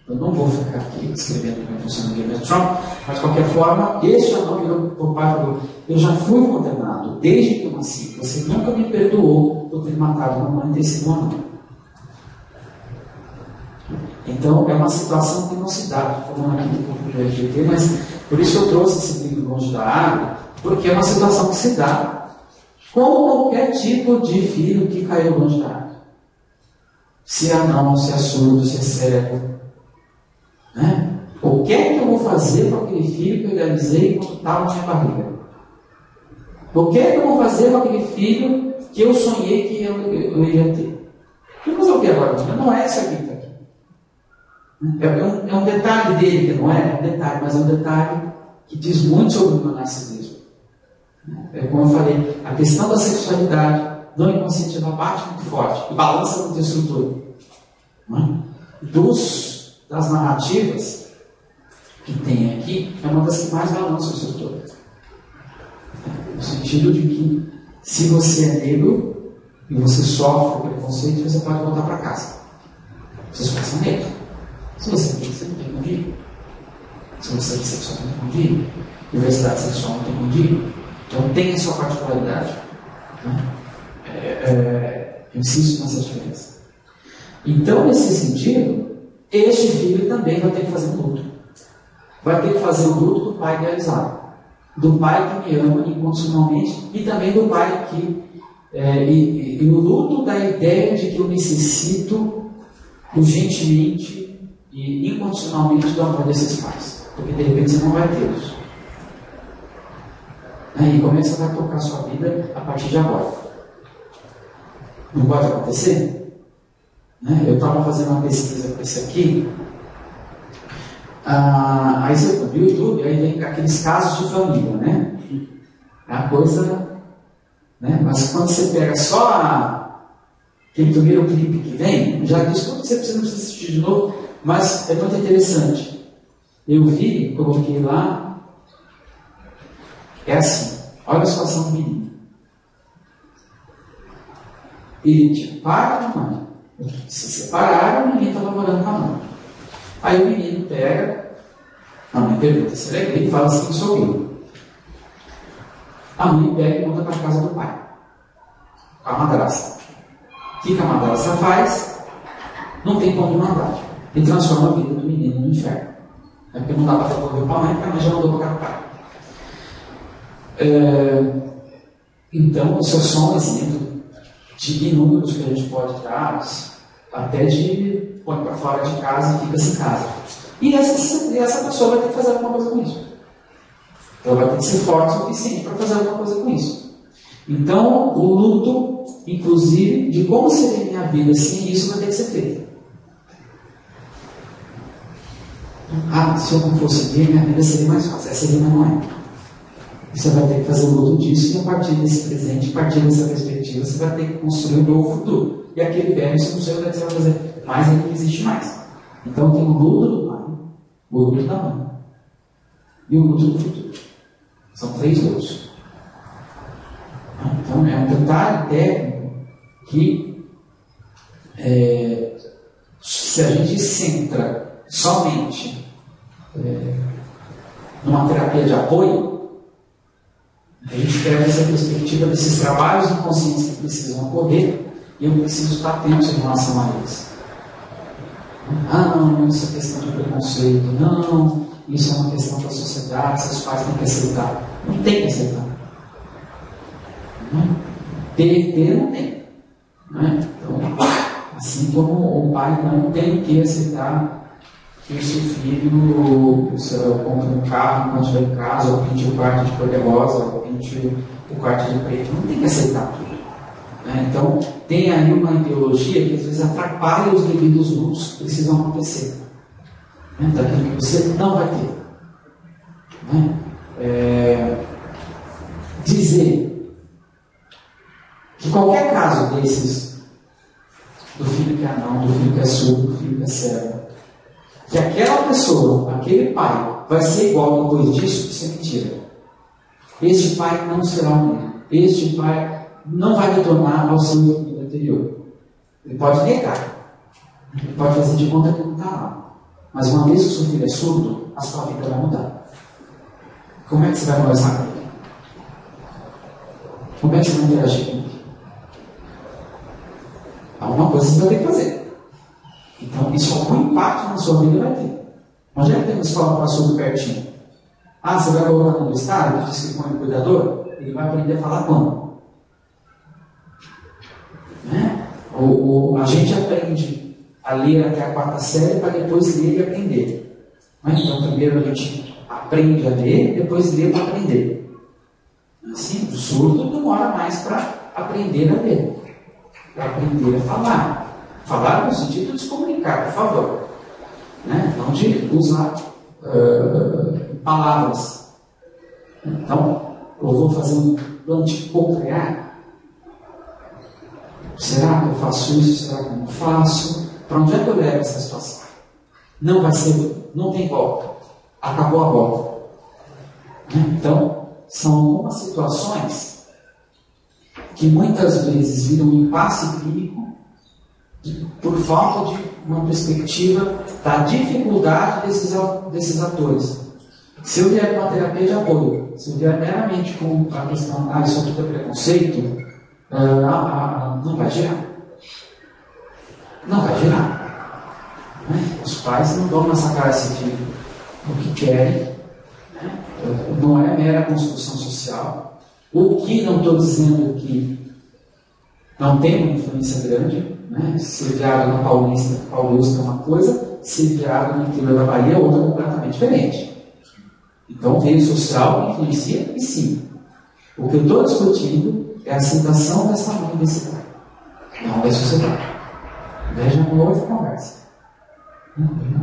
eu não vou ficar aqui escrevendo como funciona o Game of Thrones, mas de qualquer forma, este anão virou por pai falou: Eu já fui condenado desde que eu nasci. Você nunca me perdoou por ter matado uma mãe desse anão. Então, é uma situação que não se dá, falando aqui do do LGBT, mas por isso eu trouxe esse livro longe da água, porque é uma situação que se dá com qualquer tipo de filho que caiu longe da água. Se é anão, se é surdo, se é cego, né? O que é que eu vou fazer com aquele filho que eu idealizei quando estava na minha barriga? O que é que eu vou fazer com aquele filho que eu sonhei que eu, eu iria ter? Eu vou fazer o que agora? Não é vida aqui. É um, é um detalhe dele que não é, é um detalhe, mas é um detalhe que diz muito sobre o narcisismo. É como eu falei, a questão da sexualidade no inconsciente ela bate muito forte e balança muito a estrutura. É? Dos das narrativas que tem aqui, é uma das que mais balança o setor. No sentido de que, se você é negro e você sofre preconceito, você pode voltar para casa. Você só passa negro. Se você é negro, você não tem onde ir. Se Serviço sexual não tem bom dia, diversidade sexual não tem bom dia. Então tem a sua particularidade. Né? É, é, eu insisto nessa diferença. Então, nesse sentido, este filho também vai ter que fazer um luto. Vai ter que fazer o luto do pai idealizado. Do pai que me ama incondicionalmente e também do pai que. É, e, e o luto da ideia de que eu necessito urgentemente e incondicionalmente do amor desses pais. Porque de repente você não vai. Aí como é que você vai tocar a sua vida a partir de agora? Não pode acontecer? Né? Eu estava fazendo uma pesquisa com isso aqui. Ah, aí você no YouTube, aí vem aqueles casos de família, né? É a coisa. Né? Mas quando você pega só a, aquele primeiro clipe que vem, já diz tudo que você precisa, precisa assistir de novo, mas é muito interessante. Eu vi, coloquei lá, é assim, olha a situação do Ele tinha pai e mãe. Se separaram, o menino estava morando com a mãe. Aí o menino pega, a mãe pergunta se ele é gay, fala assim, sou gay. A mãe pega e volta para casa do pai, a madrasta. O que a madrasta faz? Não tem como mandar. E transforma a vida do menino no inferno. É porque não dá para devolver para a mãe, porque a mãe já mandou para o pai. É, então, isso é só um exemplo de inúmeros que a gente pode dar, até de põe para fora de casa e fica sem casa. E essa, essa pessoa vai ter que fazer alguma coisa com isso. Ela vai ter que ser forte o suficiente para fazer alguma coisa com isso. Então, o luto, inclusive, de como seria minha vida sem isso, vai ter que ser feito. Ah, se eu não fosse gay, minha vida seria mais fácil. Essa vida não é. Você vai ter que fazer o luto disso e a partir desse presente, a partir dessa perspectiva, você vai ter que construir um novo futuro. E aquele velho, se não sei o que você vai fazer, mas ele não existe mais. Então tem o luto do pai, o luto da mãe e o luto do futuro. São três lutos. Então é um detalhe técnico que é, se a gente centra somente é, numa terapia de apoio, a gente perde essa perspectiva desses trabalhos inconscientes que precisam ocorrer e eu preciso estar atento em relação a eles. Ah, não, isso é questão de preconceito. Não, isso é uma questão da sociedade, seus pais têm que aceitar. Não tem que aceitar. Ter, ter não tem. Né? Então, assim como o pai não tem que aceitar seu filho seu, compre um carro em casa, ou pinte o quarto de cor de rosa, ou pinte o quarto de preto. Não tem que aceitar tudo. Né? Então, tem aí uma ideologia que às vezes atrapalha os devidos lutos que precisam acontecer. Né? Daquilo que você não vai ter. Né? É, dizer que qualquer caso desses, do filho que é anão, do filho que é surdo, do filho que é cego, que aquela pessoa, aquele pai, vai ser igual depois disso, isso é mentira. Este pai não será mesmo. Este pai não vai retornar ao seu anterior. Ele pode negar. Ele pode fazer de conta que não está lá. Mas uma vez que o seu filho é surdo, a sua vida vai mudar. Como é que você vai conversar com ele? Como é que você vai interagir com ele? Alguma coisa você vai ter que fazer. Então, isso algum impacto na sua vida vai ter. Onde é que tem uma escola para surdo pertinho? Ah, você vai colocar no estado, diz que põe o cuidador, ele vai aprender a falar quando? Né? Ou, a gente aprende a ler até a quarta série para depois ler e aprender. Né? Então, primeiro a gente aprende a ler, depois lê para aprender. Assim, o surdo demora mais para aprender a ler, para aprender a falar. Falar no sentido de se comunicar, por favor. Né? Não de usar uh, palavras. Então, eu vou fazer um plano de co-criar. Será que eu faço isso? Será que eu não faço? Para onde é que eu levo essa situação? Não vai ser, não tem volta. Acabou a volta. Né? Então, são algumas situações que muitas vezes viram um impasse clínico por falta de uma perspectiva da dificuldade desses, desses atores. Se eu vier com uma terapia de apoio, se eu vier meramente com a questão, ah, isso tudo é preconceito, ah, ah, ah, não vai gerar. Não vai gerar. Né? Os pais não vão massacrar esse filho o que querem. Né? Não é mera construção social. O que não estou dizendo que não tem uma influência grande, né? ser viado na Paulista, Paulista é uma coisa, ser viado no interior da Bahia é outra completamente diferente. Então, o meio social influencia e sim. O que eu estou discutindo é a aceitação dessa mãe desse pai, não da sociedade. Veja uma outra conversa.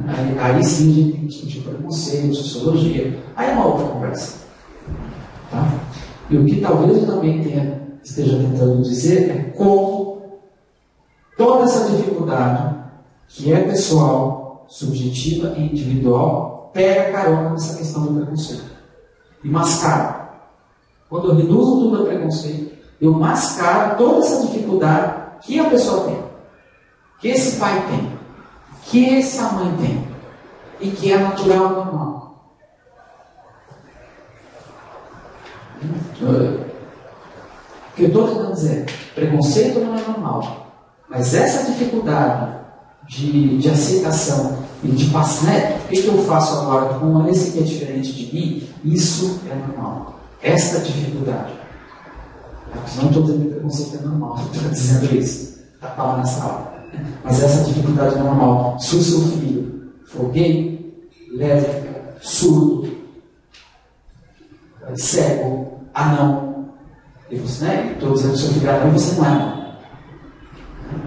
Aí, aí sim a gente tem que discutir preconceito, sociologia. Aí é uma outra conversa. Tá? E o que talvez eu também tenha, esteja tentando dizer é como toda essa dificuldade, que é pessoal, subjetiva e individual, pega carona nessa questão do preconceito. E mascara. Quando eu reduzo tudo a preconceito, eu mascaro toda essa dificuldade que a pessoa tem, que esse pai tem, que essa mãe tem, e que é natural normal. O que eu estou tentando dizer, preconceito não é normal, mas essa dificuldade de, de aceitação e de passar, né? O que, eu faço agora com esse que é diferente de mim? Isso é normal. Esta dificuldade. Não estou dizendo que preconceito é normal, <laughs> estou dizendo isso. Está falando nessa aula. Mas essa dificuldade é normal. Se o seu filho for gay, lésbica, surdo, cego, anão, e você, né? Estou dizendo que o seu filho é anão e você não é.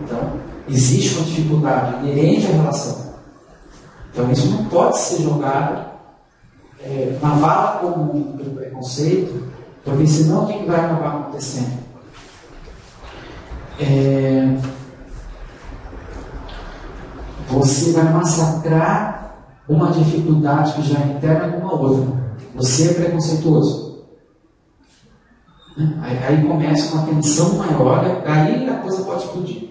Então, existe uma dificuldade inerente à relação. Então, isso não pode ser jogado é, na vala comum do preconceito, porque senão o que vai acabar acontecendo? É, você vai massacrar uma dificuldade que já é interna com uma outra. Você é preconceituoso. Aí, aí começa uma tensão maior, aí a coisa pode explodir.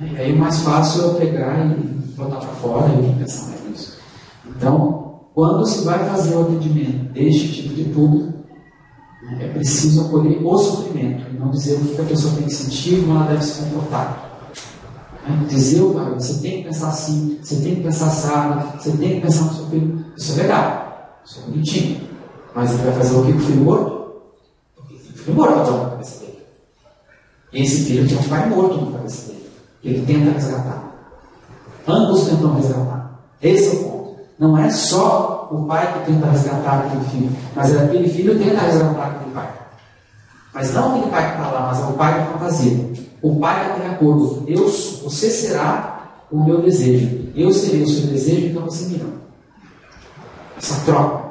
Aí o mais fácil é eu pegar e botar para fora e pensar mais nisso. Então, quando se vai fazer o atendimento deste tipo de público, né, é preciso acolher o sofrimento, não dizer o que a pessoa tem que sentir, como ela deve se comportar. Né? Dizer, cara, você tem que pensar assim, você tem que pensar assado, você tem que pensar no seu filho. Isso é legal, isso é bonitinho. Mas ele vai fazer o que com o filho morto? Morto está na cabeça dele. E esse filho tem um pai morto na cabeça dele. Ele tenta resgatar. Ambos tentam resgatar. Esse é o ponto. Não é só o pai que tenta resgatar aquele filho, mas é aquele filho que tenta resgatar aquele pai. Mas não aquele pai que está lá, mas é o pai da fantasia. O pai que tem acordo. Eu, você será o meu desejo. Eu serei o seu desejo, então você me ama. Essa troca.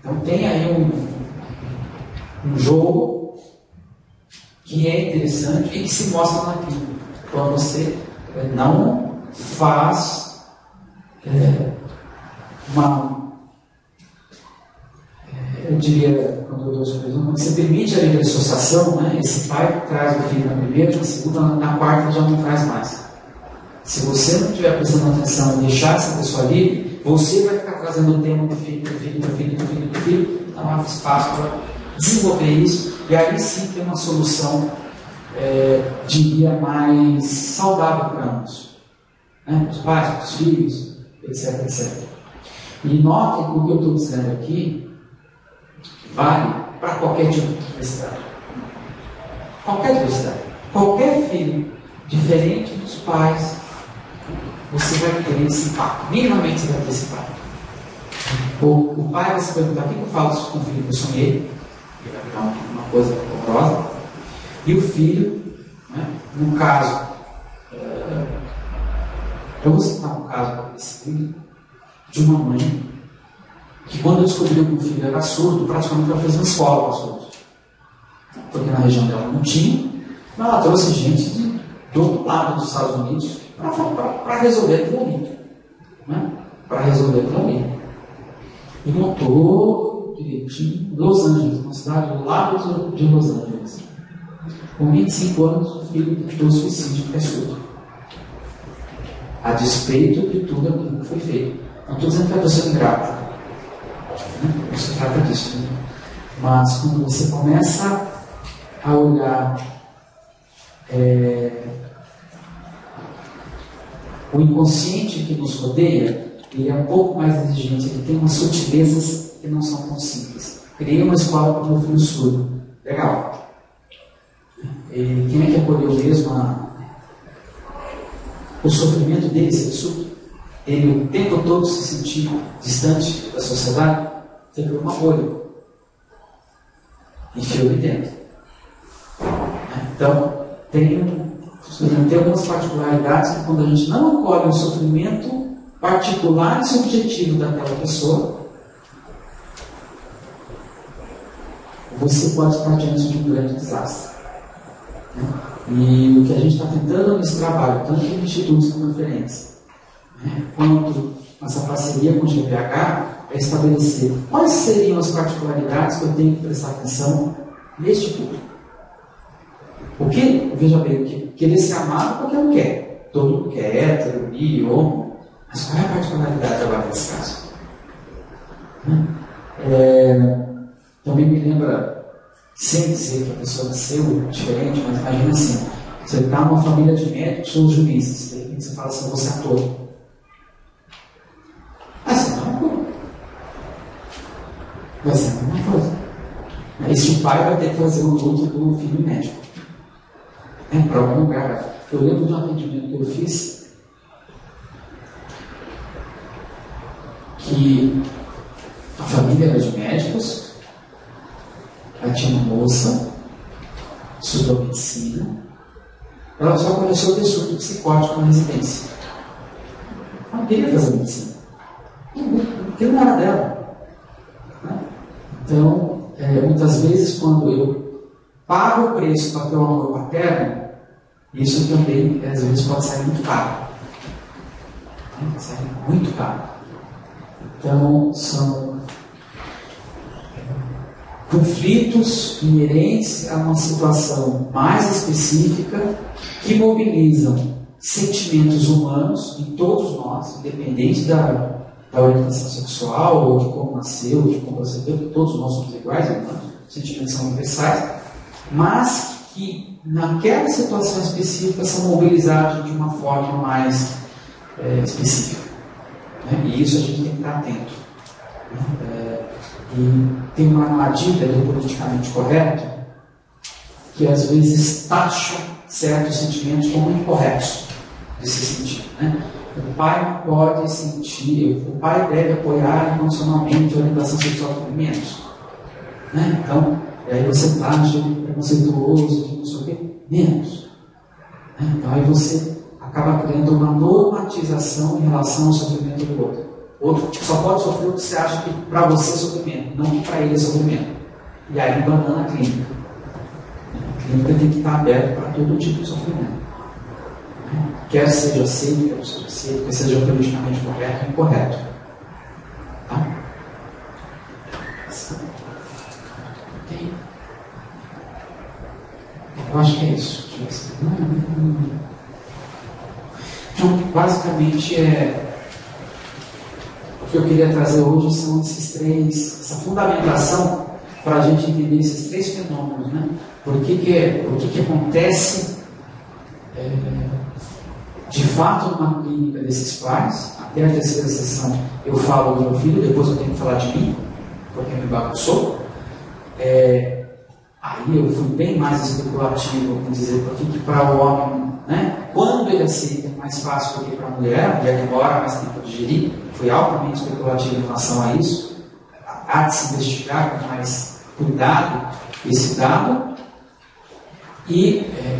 Então tem aí um, um jogo que é interessante e que se mostra na Bíblia quando você eh, não faz é, uma. Eh, eu diria, quando eu dou quando você permite a livre associação, né, esse pai traz o filho na primeira, na segunda, na quarta já não traz mais. Se você não estiver prestando atenção e deixar essa pessoa ali, você vai ficar trazendo o tema do filho, do filho, do filho, do filho, do filho. Não há espaço para desenvolver isso. E aí sim tem uma solução é, diria, mais saudável para ambos. Né? Os pais, para os filhos, etc, etc. E note que o que eu estou dizendo aqui vale para qualquer tipo de diversidade. Qualquer diversidade. Qualquer filho diferente dos pais, você vai ter esse impacto. Minimamente você vai ter esse impacto. O, o pai vai se perguntar: o que eu falo com o filho que eu sonhei? Uma coisa horrorosa. E o filho, né, no caso, é, eu vou citar um caso filho, de uma mãe que quando descobriu que o filho era surdo, praticamente ela fez uma escola para surdos. Porque na região dela não tinha, mas ela trouxe gente de, do outro lado dos Estados Unidos para resolver aquilo ali. Né? Para resolver aquilo ali. E montou direitinho Los Angeles, uma cidade lado de Los Angeles. Com 25 anos, o filho tentou suicídio porque surdo. A despeito de tudo aquilo que foi feito. Não estou dizendo que a pessoa é ingrata. não se trata disso. Né? Mas quando você começa a olhar é, o inconsciente que nos rodeia, ele é um pouco mais exigente, ele tem umas sutilezas que não são simples. Criei uma escola para o meu filho surdo. Legal. E quem é que acolheu mesmo a, o sofrimento dele ser surdo? Ele o tempo todo se sentir distante da sociedade? Teve uma bolha. Enfiou ali dentro. Então, tem, tem algumas particularidades que quando a gente não acolhe o sofrimento particular e subjetivo daquela pessoa, você pode estar diante de um grande desastre. Né? E o que a gente está tentando nesse trabalho, tanto em institutos como referência, né, quanto essa parceria com o GPH, é estabelecer quais seriam as particularidades que eu tenho que prestar atenção neste público. O que, veja bem, que, querer ser amado qualquer um quer. Todo mundo quer, hétero, bi, homo. Mas qual é a particularidade agora nesse caso? Né? É, também me lembra, sem dizer que a pessoa nasceu diferente, mas imagina assim: você está numa família de médicos ou juízes, de repente você fala assim, você é ator. Ah, você não é ator. Vai ser a mesma coisa. Esse pai vai ter que fazer o luto do filho médico. É, para algum lugar. Eu lembro de um atendimento que eu fiz que a família era de médicos, aí tinha uma moça, estudou medicina, ela só começou a ter surto psicótico na residência. Ela queria fazer medicina. Aquilo não era dela. Né? Então, é, muitas vezes, quando eu pago o preço para ter um amor paterno, isso também, às vezes, pode sair muito caro. Né? Sai muito caro. Então, são conflitos inerentes a uma situação mais específica que mobilizam sentimentos humanos em todos nós, independente da, da orientação sexual, ou de como nasceu, ou de como você viu, todos nós somos iguais, humanos, sentimentos são universais, mas que naquela situação específica são mobilizados de uma forma mais é, específica. Né? E isso a gente tem que estar atento. Né? É, e tem uma armadilha do politicamente correto que às vezes taxa certos sentimentos como incorretos nesse sentido. Né? O pai pode sentir, o pai deve apoiar emocionalmente a orientação sexual de menos. Né? Então, aí você taxa de preconceituoso, de não sei o quê, menos. Né? Então aí você acaba criando uma normatização em relação ao sofrimento do outro. Outro só pode sofrer o que você acha que para você é sofrimento, não que para ele é sofrimento. E aí banana a clínica. A clínica tem que estar aberta para todo tipo de sofrimento. Quer seja aceito, quer seja aceito, quer seja politicamente correto ou incorreto. Tá? Eu acho que é isso. Então, basicamente, é, que eu queria trazer hoje são esses três, essa fundamentação para a gente entender esses três fenômenos. Né? Por que, que, é, o que, que acontece é, de fato numa clínica desses pais, até a terceira sessão eu falo do meu filho, depois eu tenho que falar de mim, porque me bagunçou. É, Aí eu fui bem mais especulativo, vamos dizer, porque que para o homem, né, quando ele aceita, é mais fácil do que para a mulher, a mulher demora mais tempo a digerir. Fui altamente especulativo em relação a isso. Há de se investigar com mais cuidado esse dado. E é,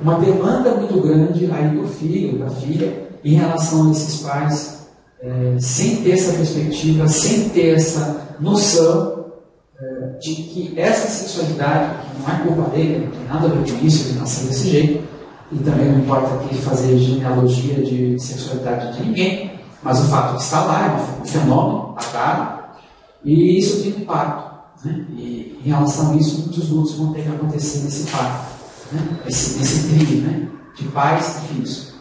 uma demanda muito grande aí do filho, da filha, em relação a esses pais, é, sem ter essa perspectiva, sem ter essa noção de que essa sexualidade, que não é culpa dele, não tem nada a ver com isso, ele nasceu desse jeito, e também não importa aqui fazer genealogia de sexualidade de ninguém, mas o fato de estar lá é um fenômeno, atado, e isso tem impacto. Né? E em relação a isso, muitos lutos vão ter que acontecer nesse parto, né? esse, nesse trio né? de pais e filhos.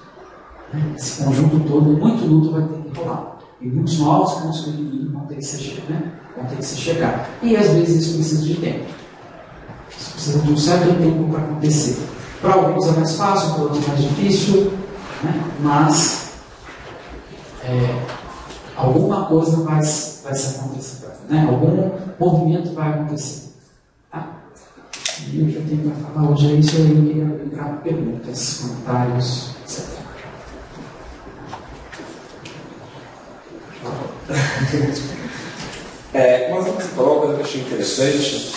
Né? Esse conjunto todo, muito luto vai ter que rolar. E muitos novos pontos do equilíbrio vão ter que ser, né? vão ter que ser chegar. E às vezes isso precisa de tempo. Isso precisa de um certo tempo para acontecer. Para alguns é mais fácil, para outros é mais difícil, né? mas é, alguma coisa vai, vai se acontecer, né? algum movimento vai acontecer. Tá? E que eu tenho para falar hoje é isso, eu queria entrar perguntas, comentários, etc. É, uma coisa que eu achei interessante.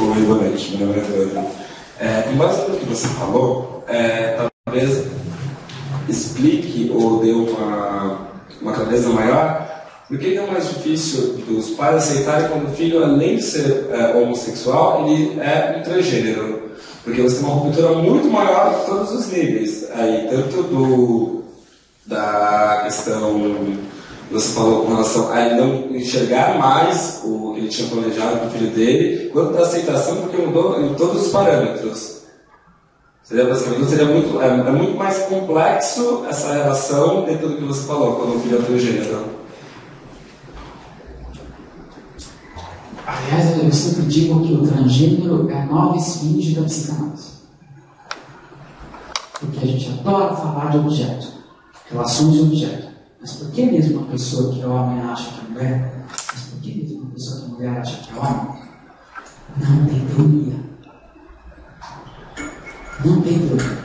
Oi, boa noite, meu nome é Eduardo. É, em base no que você falou, é, talvez explique ou dê uma, uma clareza maior por que é mais difícil dos pais aceitarem quando o filho, além de ser é, homossexual, ele é um transgênero. Porque você tem uma ruptura muito maior em todos os níveis. Aí, tanto do, da questão você falou com relação a ele não enxergar mais o que ele tinha planejado para o filho dele, quanto da aceitação, porque mudou em todos os parâmetros. Seria, basicamente, seria muito, é, é, muito mais complexo essa relação dentro do que você falou, quando o filho é transgênero. Aliás, eu sempre digo que o transgênero é a nova esfinge da psicanálise. Porque a gente adora falar de objeto, relações de objeto. Mas por que mesmo uma pessoa que é homem acha que é mulher? Mas por que mesmo uma pessoa que é mulher acha que é homem? Não tem teoria. Não tem teoria.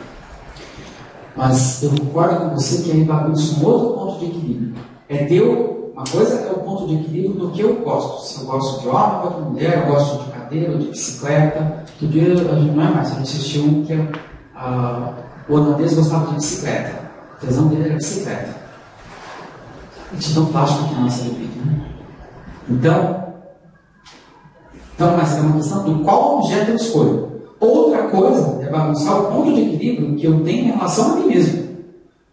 Mas eu concordo com você que aí bagunça um outro ponto de equilíbrio. É teu, uma coisa é o ponto de equilíbrio do que eu gosto. Se eu gosto de homem, eu de mulher, eu gosto de cadeira, de bicicleta. Outro dia a não é mais, a gente assistiu um que uh, o holandês gostava de bicicleta. O tesão dele era bicicleta. A gente não faz com que a nossa. Né? Então, então, mas é uma questão do qual objeto eu escolho. Outra coisa é bagunçar o ponto de equilíbrio que eu tenho em relação a mim mesmo.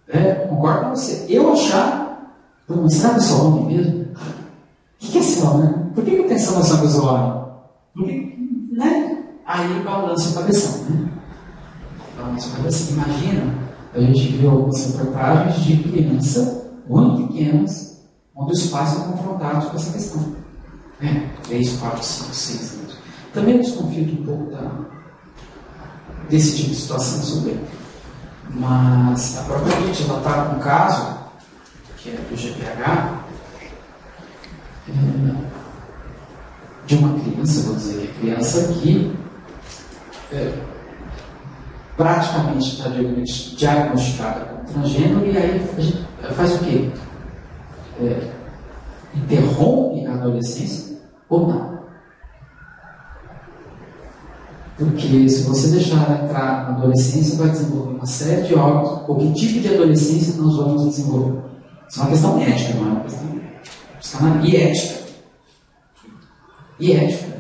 É, concordo com você. Eu achar, mas será que eu sou homem mesmo? O que é ser homem? Por que eu tenho essa noção que eu sou homem? Porque, né? Aí balança o cabeção, né? Balança o cabeção. Imagina, a gente viu algumas reportagens de criança muito pequenas, onde os pais são confrontados com essa questão. É, 3, 4, 5, 6 anos. Também eu desconfio um pouco da, desse tipo de situação. Mas a própria gente ela está com um caso, que é do GPH, é, de uma criança, vou dizer, criança que é, praticamente está diagnosticada como transgênero e aí a gente faz o quê? É, interrompe a adolescência ou não? Porque se você deixar entrar na adolescência, vai desenvolver uma série de órgãos, ou que tipo de adolescência nós vamos desenvolver? Isso é uma questão ética, não é uma questão e ética. E ética.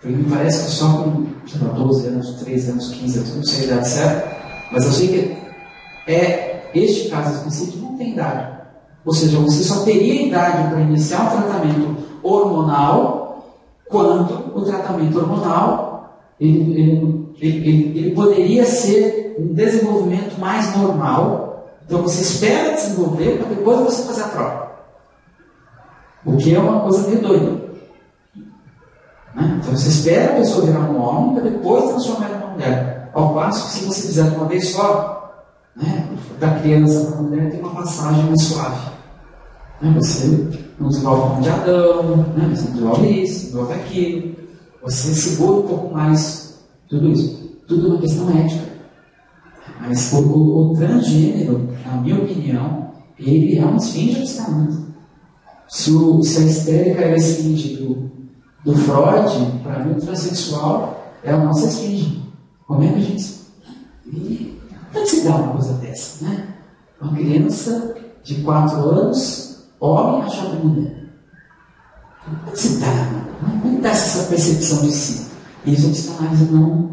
Porque me parece que só com sei lá, 12 anos, 13 anos, 15 anos, não sei a idade certa, mas eu sei que é, este caso específico tem idade. Ou seja, você só teria idade para iniciar um tratamento hormonal quando o tratamento hormonal ele, ele, ele, ele poderia ser um desenvolvimento mais normal. Então você espera desenvolver para depois você fazer a troca. O que é uma coisa meio doida. Né? Então você espera a pessoa virar um homem para depois transformar em uma mulher. Ao passo que se você fizer de uma vez só, né? da criança para a mulher tem uma passagem mais suave. Né? Você não desenvolve um de Adão, né? você desenvolve isso, desenvolve aquilo. Você segura um pouco mais tudo isso. Tudo uma questão ética. Mas o, o, o transgênero, na minha opinião, ele é um esfinge absoluto. Se, o, se a histérica é a esfinge do, do Freud, para mim o transexual é a nossa esfinge. Como é que a gente. E onde se dá uma coisa dessa, né? Uma criança de 4 anos, homem achando mulher. Onde se dá? Onde dá essa percepção de si? Isso a psicanálise não,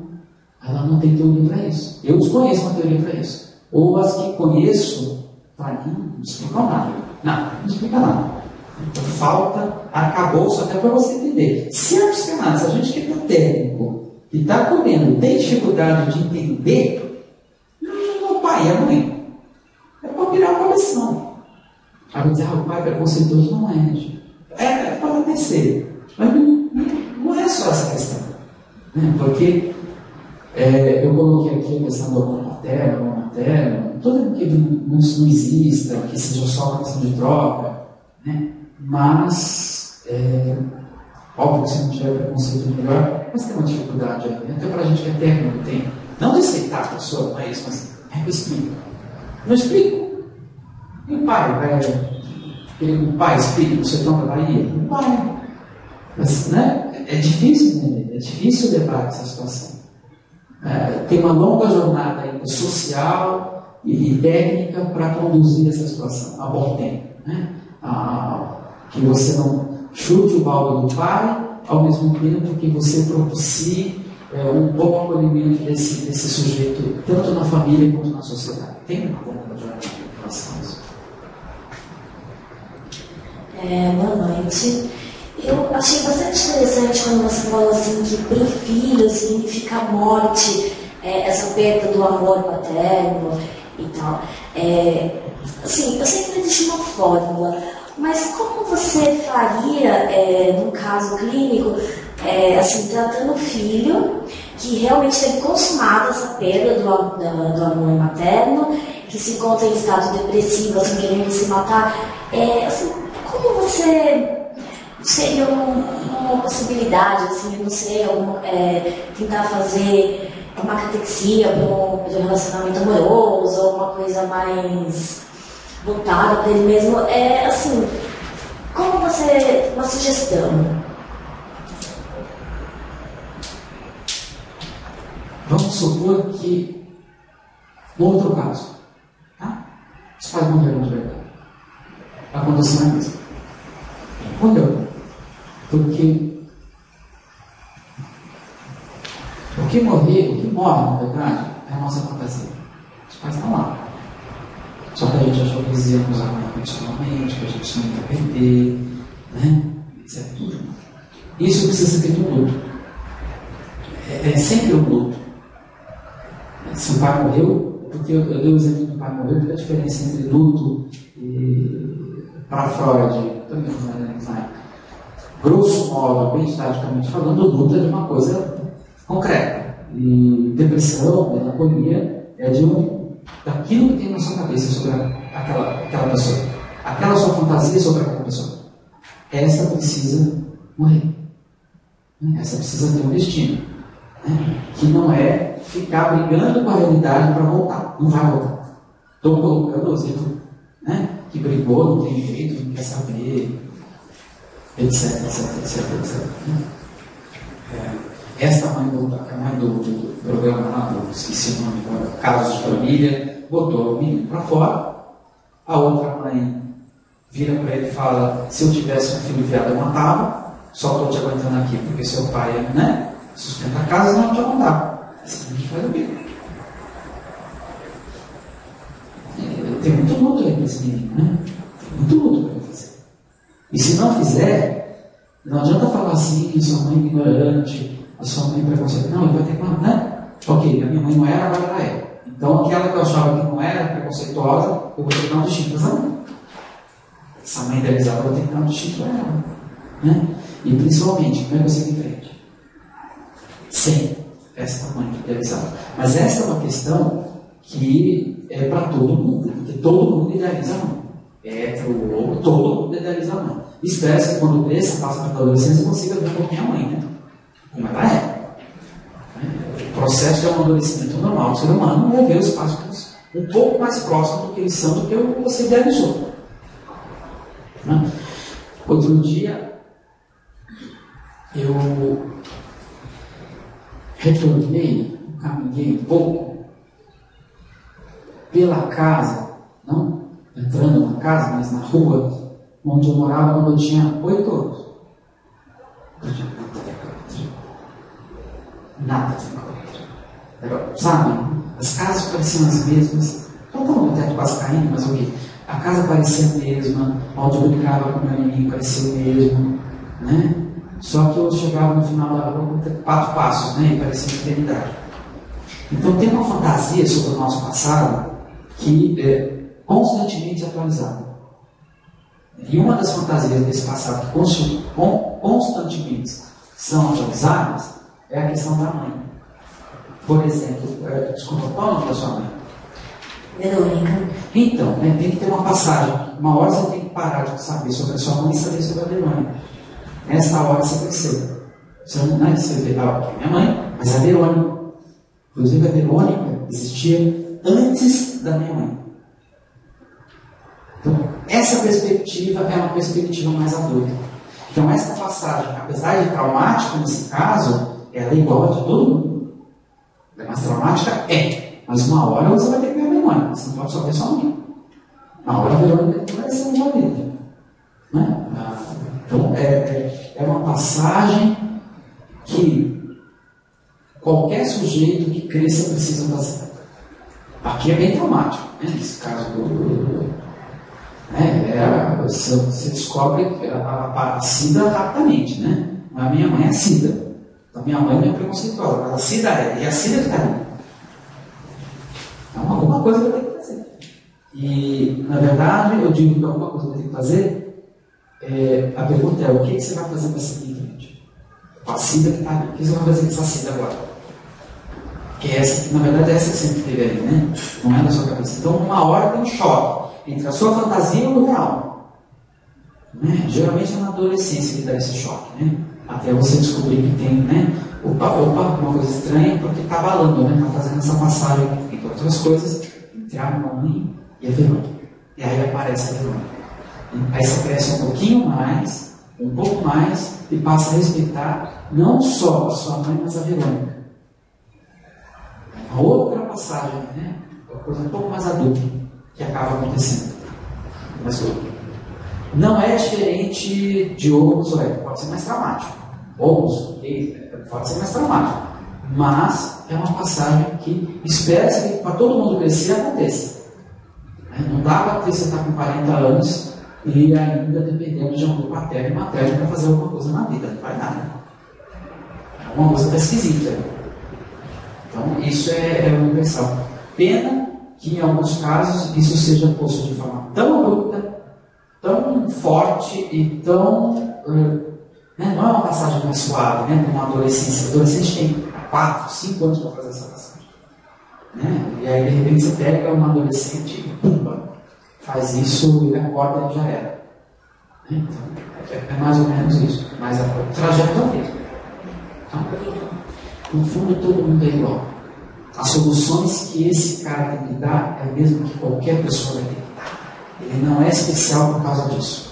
ela não tem teoria para isso. Eu desconheço uma teoria para isso. Ou as que conheço, para mim, não explicam nada. Não, não explica nada. Então, falta arcabouço até para você entender. Se a psicanálise, a gente que está técnico, que está comendo, tem dificuldade de entender, pai a mãe. É para virar uma cabeção. Aí dizer, ah, o pai é preconceituoso. Não é, gente. É, é para acontecer. Mas não, não, é só essa questão. Né? Porque é, eu coloquei aqui a questão do amor paterno, amor materno, todo que não, não exista, que seja só uma questão de troca, né? mas é, óbvio que se não tiver preconceito melhor, mas tem uma dificuldade aí, né? até para a gente que é técnico tem. Não de aceitar a pessoa, é mas é que eu explico. Não explico. E o pai vai. O pai explica no sertão da Bahia? O pai. Mas, né? É difícil entender, é difícil levar essa situação. É, tem uma longa jornada ainda social e, técnica para conduzir essa situação a bom tempo. Né? Que você não chute o balde do pai, ao mesmo tempo que você propicie é, um bom acolhimento desse, desse sujeito, tanto na família quanto na sociedade. Tem uma longa jornada em relação a isso. É, boa noite. Eu achei bastante interessante quando você falou assim que ter filho significa morte, é, essa perda do amor paterno e tal. É, assim, eu sei que não existe uma fórmula, mas como você faria, é, caso clínico, é, assim, tratando o filho que realmente teve consumado essa perda do, do, do amor materno, que se encontra em estado depressivo, assim, querendo se matar, é, assim, como você seria uma possibilidade, assim, não sei, é, tentar fazer uma catexia para um, relacionamento amoroso, ou uma coisa mais voltada para ele mesmo. É assim, como você. uma sugestão. Vamos supor que, no outro caso, tá? os pais morreram de verdade. Aconteceu a mesma. Morreu. Porque o que morrer, o que morre, na verdade, é a nossa fantasia. Os pais estão lá. Só que a gente achou que eles iam nos amar incondicionalmente, que a gente não ia perder, né? Isso é tudo. Isso precisa ser feito um luto. É, é sempre um luto. Se o pai morreu, porque eu, eu dei o exemplo do pai morreu, a diferença entre luto e para Freud, também não é grosso modo, bem estaticamente falando, o luto é de uma coisa concreta. E depressão, melancolia, é de um, daquilo que tem na sua cabeça sobre aquela, aquela pessoa. Aquela sua fantasia sobre aquela pessoa. Essa precisa morrer. Essa precisa ter um destino. Né? Que não é ficar brigando com a realidade para voltar. Não vai voltar. Estou colocando exemplo né? que brigou, não tem jeito, não quer saber, etc, etc, etc, etc. É, esta mãe do, a mãe do, do programa lá, esqueci o nome agora, Casos de Família, botou o menino para fora, a outra mãe vira para ele e fala, se eu tivesse um filho viado eu matava, só estou te aguentando aqui porque seu pai né, sustenta a casa, não te aguentar. Assim a gente faz o quê? É, tem muito luto aí para esse menino, né? Muito luto para ele fazer. E se não fizer, não adianta falar assim, sua mãe é ignorante, a sua mãe é preconceituosa. Não, ele vai ter que né? Ok, a minha mãe não era, agora ela é. Então aquela que eu achava que não era preconceituosa, eu vou ter que dar um destino para essa mãe. Essa mãe idealizada, eu vou ter que dar um destino para ela. Né? E principalmente, como é que eu sigo em frente? Sem essa mãe idealizada. Mas essa é uma questão que é para todo mundo, porque todo mundo idealiza a mãe hétero ou todo mundo idealiza a mãe. Espera-se que quando cresça, passa para a adolescência, consiga ver um pouquinho a mãe, né? Como ela é. O processo de amadurecimento normal do ser humano é ver os pais um pouco mais próximos do que eles são do que você idealizou. Né? Outro dia, eu retornei, caminhei um pouco pela casa, não entrando na casa, mas na rua onde eu morava quando eu tinha oito anos. Eu tinha nada a ver com Sabe, as casas pareciam as mesmas, não estão o teto quase caindo, mas o quê? A casa parecia a mesma, onde eu brincava com meu menino parecia o mesmo, né? Só que eu chegava no final da rua com quatro passos, né? E parecia uma eternidade. Então tem uma fantasia sobre o nosso passado que é constantemente atualizada. E uma das fantasias desse passado que constantemente são atualizadas é a questão da mãe. Por exemplo, é, desculpa, qual é o nome da sua mãe? Verônica. Então, né, tem que ter uma passagem. Uma hora você tem que parar de saber sobre a sua mãe e saber sobre a Verônica. Nesta hora você cresceu. Você não é vê lá minha mãe, mas a Verônica. Inclusive a Verônica existia antes da minha mãe. Então, essa perspectiva é uma perspectiva mais adulta. Então, essa passagem, apesar de traumática nesse caso, ela é igual a de todo mundo. É mais traumática? É. Mas uma hora você vai ter que ver a memória. Você não pode só ver sua mãe. Uma hora a Verônica vai ser uma vida. Né? Então, é, é, é uma passagem que qualquer sujeito que cresça precisa fazer. Aqui é bem traumático, né? nesse caso do, né? É, você, você, descobre a, a, a Cida rapidamente, né? A minha mãe é Cida. A minha mãe é preconceituosa, mas a é. E a Cida que está ali. Então, alguma coisa eu tenho que fazer. E, na verdade, eu digo que alguma coisa eu tenho que fazer. É, a pergunta é: o que, você vai fazer seguir em frente? Com a Cida que está ali. O que você vai fazer com essa Cida agora? Que é essa, na verdade, é essa que sempre teve ali, né? Não é na sua cabeça. Então, uma hora tem um choque entre a sua fantasia e o real. Né? Geralmente é na adolescência que dá esse choque, né? Até você descobrir que tem, né? Opa, opa, uma coisa estranha, porque está balando, né? Está fazendo essa passagem entre outras coisas, entre a mãe e a Verônica. E aí aparece a Verônica. Aí você cresce um pouquinho mais, um pouco mais, e passa a respeitar não só a sua mãe, mas a Verônica. A outra passagem, né? Uma coisa um pouco mais adulta que acaba acontecendo. Mas não é diferente de outros, pode ser mais traumático. Outros, pode ser mais traumático. Mas é uma passagem que espera-se que para todo mundo crescer aconteça. Né? Não dá para você estar com 40 anos e ainda dependendo de um paterno e materno para fazer alguma coisa na vida. Não faz nada. Alguma coisa está esquisita. Então, isso é, é universal. Pena que em alguns casos isso seja posto de forma tão abrupta, tão forte e tão. Né? Não é uma passagem mais suave, né? Uma adolescência. Adolescente tem 4, 5 anos para fazer essa passagem. Né? E aí, de repente, você pega uma adolescente e pumba, faz isso e acorda e já era. Né? Então, é, é, mais ou menos isso. Mas o trajeto é. Então, no fundo, todo mundo é igual. As soluções que esse cara tem que dar é a mesma que qualquer pessoa vai ter que dar. Ele não é especial por causa disso.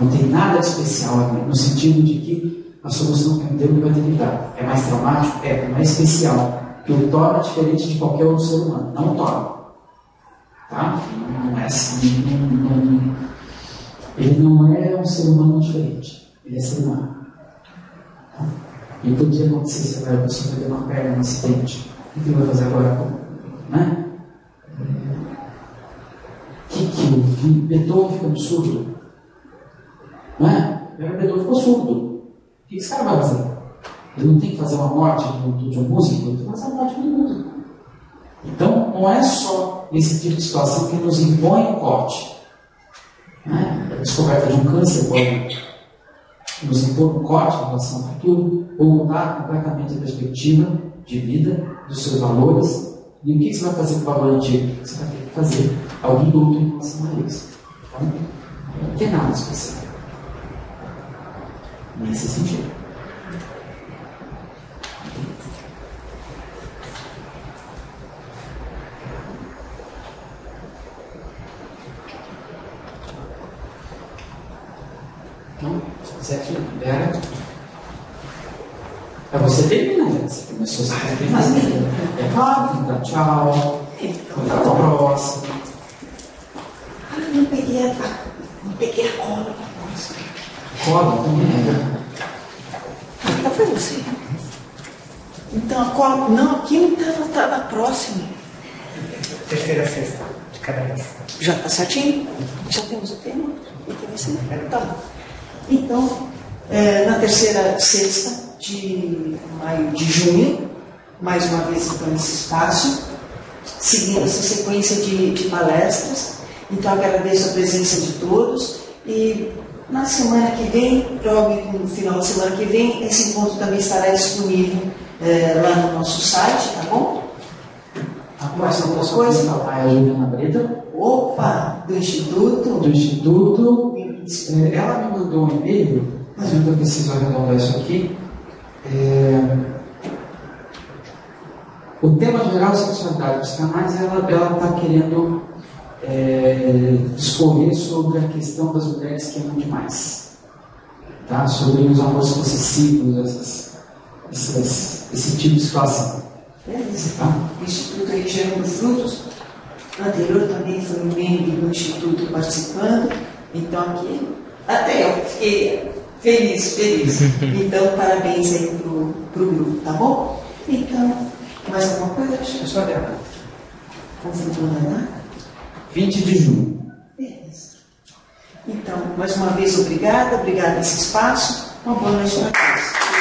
Não tem nada de especial no sentido de que a solução que Deus vai ter que dar é mais traumático? É, não é especial. Que o torna diferente de qualquer outro ser humano. Não torna. Tá? Não é assim. Não, não, ele não é um ser humano diferente. Ele é ser humano. E podia acontecer se a pessoa perder uma perna no acidente. O que vai fazer agora? Né? O que, que eu vi? Beethoven ficou surdo. Não é? Beethoven ficou surdo. O que esse cara vai fazer? Ele não tem que fazer uma morte de um músico, ele tem que fazer uma morte de um músico. Então, não é só esse tipo de situação que nos impõe um corte. Né? A descoberta de um câncer pode nos impor um corte em relação futuro, ou mudar completamente a perspectiva de vida, dos seus valores, e o que você vai fazer com o valor antigo? Você vai ter que fazer algum luto em relação a eles. Então, não tem nada especial. Nesse sentido. Então, se quiser que libera. É você termina, né? Você começou a se terminar. É claro, dá tchau. Contar para a próxima. Ah, não peguei a, não peguei a cola para a próxima. Cola também é. Então foi você. Então a cola. Não, aqui não estava tá na próxima. Terceira sexta de cada vez. Já está certinho? Já temos o tema? E tem esse? Tá. Então, é, na terceira sexta de de nesse espaço, seguindo essa sequência de, de palestras. Então, agradeço a presença de todos e na semana que vem, provavelmente no final da semana que vem, esse encontro também estará disponível é, lá no nosso site, tá bom? Mais alguma coisa? Falar a Juliana Breda. Opa, do Instituto. Do Instituto. É, ela me mandou um e-mail, mas eu ainda preciso arredondar isso aqui. É, o tema geral é sexualidade psicanálise, ela está querendo é, discorrer sobre a questão das mulheres que amam demais. Tá? Sobre os amores possessivos, essas, essas, esse tipo de situação. Beleza. Tá? O Instituto Região dos Frutos, anterior também foi um membro do Instituto participando, então aqui, até eu fiquei feliz, feliz. <laughs> Então, parabéns aí pro, pro grupo, tá bom? Então, mais alguma coisa? É só dela. Confundiu nada? 20 de junho. Beleza. Então, mais uma vez, obrigada, obrigada esse espaço. Uma boa noite para todos.